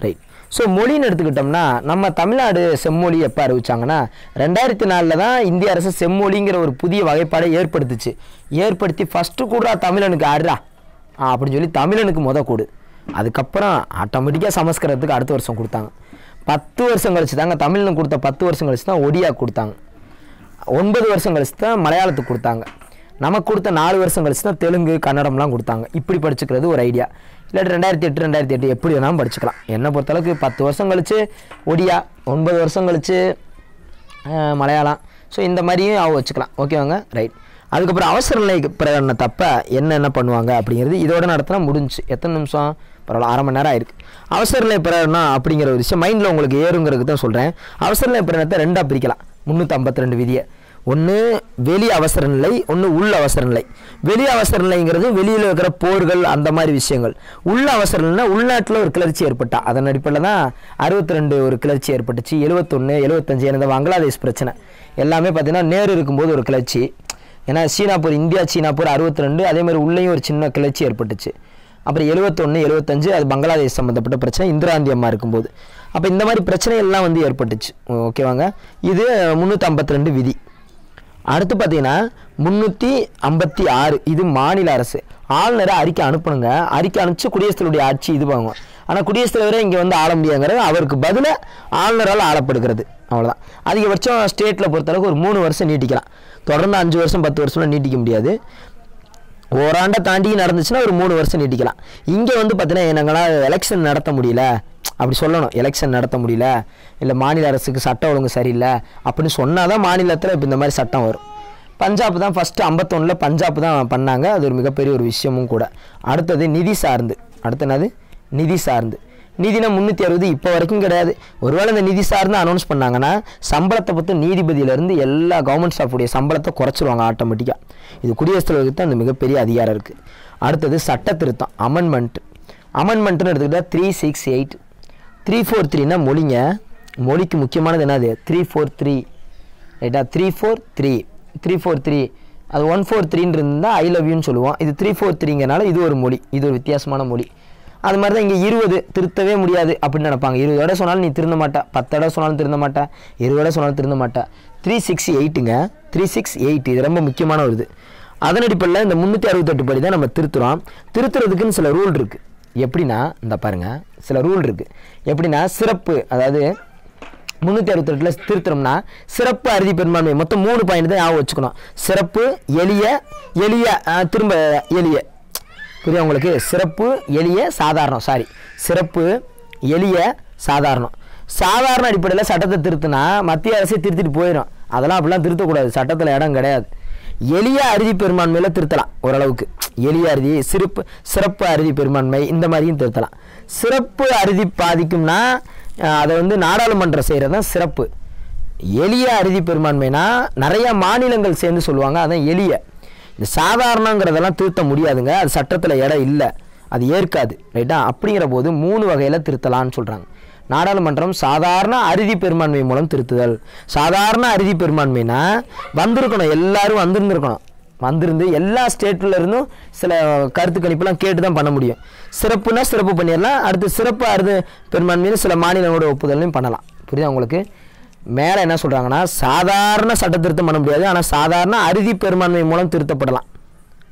ரைட் ஸோ மொழின்னு எடுத்துக்கிட்டோம்னா நம்ம தமிழ்நாடு செம்மொழி எப்போ அறிவிச்சாங்கன்னா ரெண்டாயிரத்தி நாலில் தான் இந்திய அரசு செம்மொழிங்கிற ஒரு புதிய வகைப்பாடை ஏற்படுத்துச்சு. ஏற்படுத்தி ஃபஸ்ட்டு கூடா தமிழனுக்கு ஆடுறா அப்படின்னு சொல்லி தமிழனுக்கு முத கூடு. அதுக்கப்புறம் ஆட்டோமேட்டிக்காக சமஸ்கிருதத்துக்கு அடுத்த வருஷம் கொடுத்தாங்க. பத்து வருஷம் கழிச்சு தாங்க தமிழ்னு கொடுத்த பத்து வருஷம் கழிச்சு தான் ஒடியா கொடுத்தாங்க. ஒன்பது வருஷம் கழிச்சு தான் மலையாளத்துக்கு கொடுத்தாங்க. நமக்கு கொடுத்த நாலு வருஷம் கழிச்சு தான் தெலுங்கு கன்னடம்லாம் கொடுத்தாங்க. இப்படி படிச்சுக்கிறது ஒரு ஐடியா. இல்லாட்டி ரெண்டாயிரத்தி எட்டு ரெண்டாயிரத்தி எட்டு எப்படி வேணாலும் படிச்சுக்கலாம். என்னை பொறுத்தளவுக்கு பத்து வருஷம் கழிச்சு ஒடியா ஒன்பது வருஷம் கழிச்சு மலையாளம். ஸோ இந்த மாதிரியும் அவ வச்சுக்கலாம். ஓகேவாங்க ரைட் அதுக்கப்புறம் அவசர நிலை பிரகடன தப்ப என்ன என்ன பண்ணுவாங்க அப்படிங்கிறது இதோட நடத்தினா முடிஞ்சுச்சு. எத்தனை நிமிஷம்? பரவாயில்ல அரை மணி நேரம் ஆயிருக்கு. அவசர நிலை பிரகடனம் அப்படிங்கிற ஒரு விஷயம். மைண்டில் உங்களுக்கு ஏறுங்கிறதுக்கு தான் சொல்கிறேன் அவசர நிலை பிரகடனத்தை ரெண்டாக பிரிக்கலாம். முந்நூற்றி ஐம்பத்தி ரெண்டு விதியை. ஒன்று வெளி அவசர நிலை ஒன்று உள் அவசர நிலை. வெளி அவசர நிலைங்கிறது வெளியில் இருக்கிற போர்கள் அந்த மாதிரி விஷயங்கள். உள்ள அவசர நிலைனா உள்நாட்டில் ஒரு கிளர்ச்சி ஏற்பட்டா. அதன் அடிப்படையில் தான் அறுபத்தி ரெண்டு ஒரு கிளர்ச்சி ஏற்பட்டுச்சு. எழுபத்தொன்று எழுபத்தஞ்சு இந்த பங்களாதேஷ் பிரச்சனை. எல்லாமே பார்த்திங்கன்னா நேரு இருக்கும்போது ஒரு கிளர்ச்சி. ஏன்னா சீனாப்பூர் இந்தியா சீனாப்பூர் அறுபத்தி ரெண்டு அதே மாதிரி உள்ளேயும் ஒரு சின்ன கிளர்ச்சி ஏற்பட்டுச்சு. அப்புறம் எழுபத்தொன்று எழுபத்தஞ்சு அது பங்களாதேஷ் சம்மந்தப்பட்ட பிரச்சனை இந்திராந்தி அம்மா இருக்கும்போது. அப்போ இந்த மாதிரி பிரச்சனைகள்லாம் வந்து ஏற்பட்டுச்சு. ஓகேவாங்க இது முந்நூற்றம்பத்தி ரெண்டு விதி. அடுத்து பார்த்தீங்கன்னா முந்நூற்றி ஐம்பத்தி ஆறு இது மாநில அரசு. ஆளுநரை அறிக்கை அனுப்பணுங்க. அறிக்கை அனுப்பிச்சு குடியரசுத் தலைவருடைய ஆட்சி இது பண்ணுவோம் ஆனால் குடியரசுத் தலைவரே இங்கே வந்து ஆள முடியாங்கிறது அவருக்கு பதிலாக ஆளுநரால் ஆளப்படுகிறது. அவ்வளோதான் அதிகபட்சம் ஸ்டேட்டில் பொறுத்தளவுக்கு ஒரு மூணு வருஷம் நீட்டிக்கலாம். தொடர்ந்து அஞ்சு வருஷம் பத்து வருஷம்லாம் நீட்டிக்க முடியாது. ஓராண்டை தாண்டி நடந்துச்சுன்னா ஒரு மூணு வருஷம் நீட்டிக்கலாம். இங்கே வந்து பார்த்தீங்கன்னா என்னங்களாம் எலெக்ஷன் நடத்த முடியல? அப்படி சொல்லணும். எலெக்ஷன் நடத்த முடியல. இல்லை மாநில அரசுக்கு சட்டம் ஒழுங்கு சரியில்லை. அப்படின்னு சொன்னால் தான் மாநிலத்தில் இப்போ இந்த மாதிரி சட்டம் வரும். பஞ்சாப் தான் ஃபஸ்ட்டு ஐம்பத்தொன்னில் பஞ்சாப் தான் பண்ணாங்க. அது ஒரு மிகப்பெரிய ஒரு விஷயமும் கூட. அடுத்தது நிதி சார்ந்து. அடுத்தது என்னது? நிதி சார்ந்து. நிதினா முந்நூற்றி அறுபது இப்போ வரைக்கும் கிடையாது. ஒருவேளை இந்த நிதி சார்ந்து அனௌன்ஸ் பண்ணாங்கன்னா சம்பளத்தை பற்றி நீதிபதியிலேருந்து எல்லா கவர்மெண்ட் ஸ்டாஃபுடைய சம்பளத்தை குறைச்சிருவாங்க ஆட்டோமேட்டிக்காக இது குடியரசுத் தலைவருக்கு தான் அந்த மிகப்பெரிய அதிகாரம் இருக்குது அடுத்தது சட்ட திருத்தம் அமெண்ட்மெண்ட் அமெண்ட்மெண்ட்னு எடுத்துக்கிட்டால் three six eight three four த்ரீனா மொழிங்க. மொழிக்கு முக்கியமானது என்னது? த்ரீ ஃபோர் த்ரீ ரைட்டா three four three three four three அது ஒன் ஃபோர் த்ரீன்னு இருந்தால் ஐ லவ் யூன்னு சொல்லுவோம். இது த்ரீ ஃபோர் த்ரீங்கிறனால இது ஒரு மொழி. இது ஒரு வித்தியாசமான மொழி. அது மாதிரி தான் இங்கே இருபது திருத்தவே முடியாது அப்படின்னு நினைப்பாங்க. இருபது இடம் சொன்னாலும் நீ திருந்த மாட்டா. பத்து இடம் சொன்னாலும் திருந்த மாட்டா. இருபது இடம் சொன்னாலும் திருந்த மாட்டா. த்ரீ சிக்ஸ் எயிட்டுங்க த்ரீ சிக்ஸ் எயிட் இது ரொம்ப முக்கியமான ஒரு இது. அதன் அடிப்படையில் இந்த முந்நூற்றி அறுபத்தெட்டு படி தான் நம்ம திருத்துறோம். திருத்துறதுக்குன்னு சில ரூல் இருக்குது எப்படின்னா இந்த பாருங்கள் சில ரூல் இருக்குது எப்படின்னா சிறப்பு அதாவது முந்நூற்றி அறுபத்தெட்டில் திருத்தணும்னா சிறப்பு அறுதி பெரும்பான்மை. மொத்தம் மூணு பாயிண்ட் தான் ஞாபகம் வச்சுக்கணும். சிறப்பு எளிய எளிய ஆ, திரும்ப எளிய. புரியுதா உங்களுக்கு சிறப்பு எளிய சாதாரணம். சாரி சிறப்பு எளிய சாதாரணம். சாதாரண அடிப்படையில் சட்டத்தை திருத்தினா மத்திய அரசே திருத்திட்டு போயிடும் அதெல்லாம் அப்படிலாம் திருத்தக்கூடாது. சட்டத்தில் இடம் கிடையாது. எளிய அறுதி பெரும்பான்மையில் திருத்தலாம் ஓரளவுக்கு. எளிய அறுதி சிறப்பு சிறப்பு அறுதி பெரும்பான்மை இந்த மாதிரியும் திருத்தலாம். சிறப்பு அறுதி பாதிக்கும்னா அதை வந்து நாடாளுமன்றம் செய்கிறது தான் சிறப்பு. எளிய அறுதி பெரும்பான்மைனா நிறைய மாநிலங்கள் சேர்ந்து சொல்லுவாங்க அதான் எளிய. இந்த சாதாரணங்கிறதெல்லாம் திருத்த முடியாதுங்க. அது சட்டத்தில் இடம் இல்லை. அது ஏற்காது. ரைட்டா? அப்படிங்கிற போது மூணு வகையில் திருத்தலான்னு சொல்கிறாங்க நாடாளுமன்றம் சாதாரண அறுதி பெரும்பான்மை மூலம் திருத்துதல். சாதாரண அறுதி பெரும்பான்மைனா வந்திருக்கணும். எல்லாரும் வந்திருந்திருக்கணும். வந்திருந்து எல்லா ஸ்டேட்டில் இருந்தும் சில கருத்து கணிப்புலாம் கேட்டு தான் பண்ண முடியும். சிறப்புனா சிறப்பு பண்ணிடலாம். அடுத்து சிறப்பு அறுதி பெரும்பான்மையில சில மாநிலங்களோட ஒப்புதலையும் பண்ணலாம். புரியுதா உங்களுக்கு? மேலே என்ன சொல்கிறாங்கன்னா சாதாரண சட்ட திருத்தம் பண்ண முடியாது. ஆனால் சாதாரண அறுதி பெரும்பான்மை மூலம் திருத்தப்படலாம்.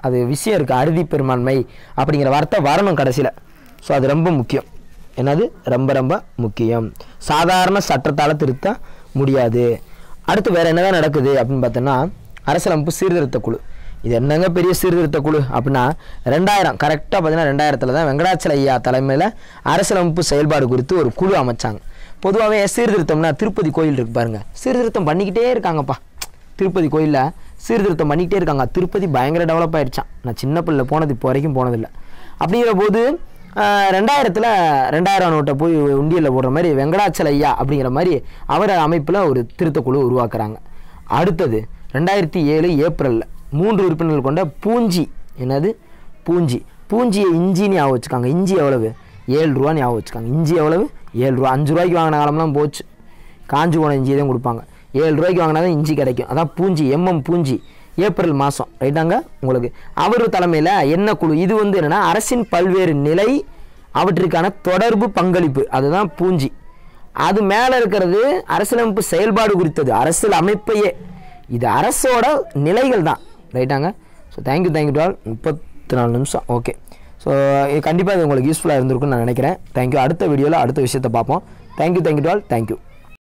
அது விஷயம் இருக்குது அறுதி பெரும்பான்மை அப்படிங்கிற வார்த்தை வரணும் கடைசியில். ஸோ அது ரொம்ப முக்கியம். என்னது? ரொம்ப ரொம்ப முக்கியம். சாதாரண சட்டத்தால் திருத்த முடியாது. அடுத்து வேறு என்னதான் நடக்குது அப்படின்னு பார்த்தோன்னா அரசியலமைப்பு சீர்திருத்த குழு. இது என்னங்க பெரிய சீர்திருத்த குழு அப்படின்னா ரெண்டாயிரம் கரெக்டாக பார்த்தீங்கன்னா ரெண்டாயிரத்தில் தான் வெங்கடாச்சல ஐயா தலைமையில் அரசியலமைப்பு செயல்பாடு குறித்து ஒரு குழு அமைச்சாங்க. பொதுவாகவே சீர்திருத்தம்னா திருப்பதி கோயில் இருக்கு பாருங்கள் சீர்திருத்தம் பண்ணிக்கிட்டே இருக்காங்கப்பா. திருப்பதி கோயிலில் சீர்திருத்தம் பண்ணிக்கிட்டே இருக்காங்க. திருப்பதி பயங்கர டெவலப் ஆகிடுச்சான் நான் சின்ன பிள்ளை போனது இப்போ வரைக்கும் போனதில்லை. அப்படிங்கிற போது ரெண்டாயிரத்தில் ரெண்டாயிரம் நோட்டை போய் உண்டியலில் போடுற மாதிரி வெங்கடாச்சல ஐயா அப்படிங்கிற மாதிரி அவர் அமைப்பில் ஒரு திருத்தக்குழு உருவாக்குறாங்க. அடுத்தது ரெண்டாயிரத்தி ஏழு ஏப்ரலில் மூன்று உறுப்பினர்கள் கொண்ட பூஞ்சி. என்னது? பூஞ்சி. பூஞ்சியை இஞ்சின்னு ஞாபகம் வச்சுக்காங்க. இஞ்சி எவ்வளவு? ஏழு ரூபா ஞாபகம் வச்சுக்காங்க. இஞ்சி எவ்வளவு? ஏழு ரூபா அஞ்சு ரூபாய்க்கு வாங்கின காலம்லாம் போச்சு. காஞ்சி போன இஞ்சி தான் கொடுப்பாங்க. ஏழு ரூபாய்க்கு வாங்கினா தான் இஞ்சி கிடைக்கும். அதான் பூஞ்சி எம்எம் பூஞ்சி ஏப்ரல் மாதம் ரைட்டாங்க உங்களுக்கு. அவர் தலைமையில் என்ன குழு? இது வந்து என்னென்னா அரசின் பல்வேறு நிலை அவற்றிற்கான தொடர்பு பங்களிப்பு. அதுதான் பூஞ்சி. அது மேலே இருக்கிறது அரசியலமைப்பு செயல்பாடு குறித்தது. அரசியல் அமைப்பையே. இது அரசோட நிலைகள் தான். ரைட்டாங்க so thank you thank you டால் முப்பத்தி நாலு நிமிஷம். ஓகே ஸோ கண்டிப்பாக இது உங்களுக்கு யூஸ்ஃபுல்லாக இருந்திருக்குன்னு நான் நினைக்கிறேன். தேங்க்யூ அடுத்த வீடியோவில் அடுத்த விஷயத்தை பார்ப்போம். தேங்க்யூ தேங்க்யூ டால் தேங்க்யூ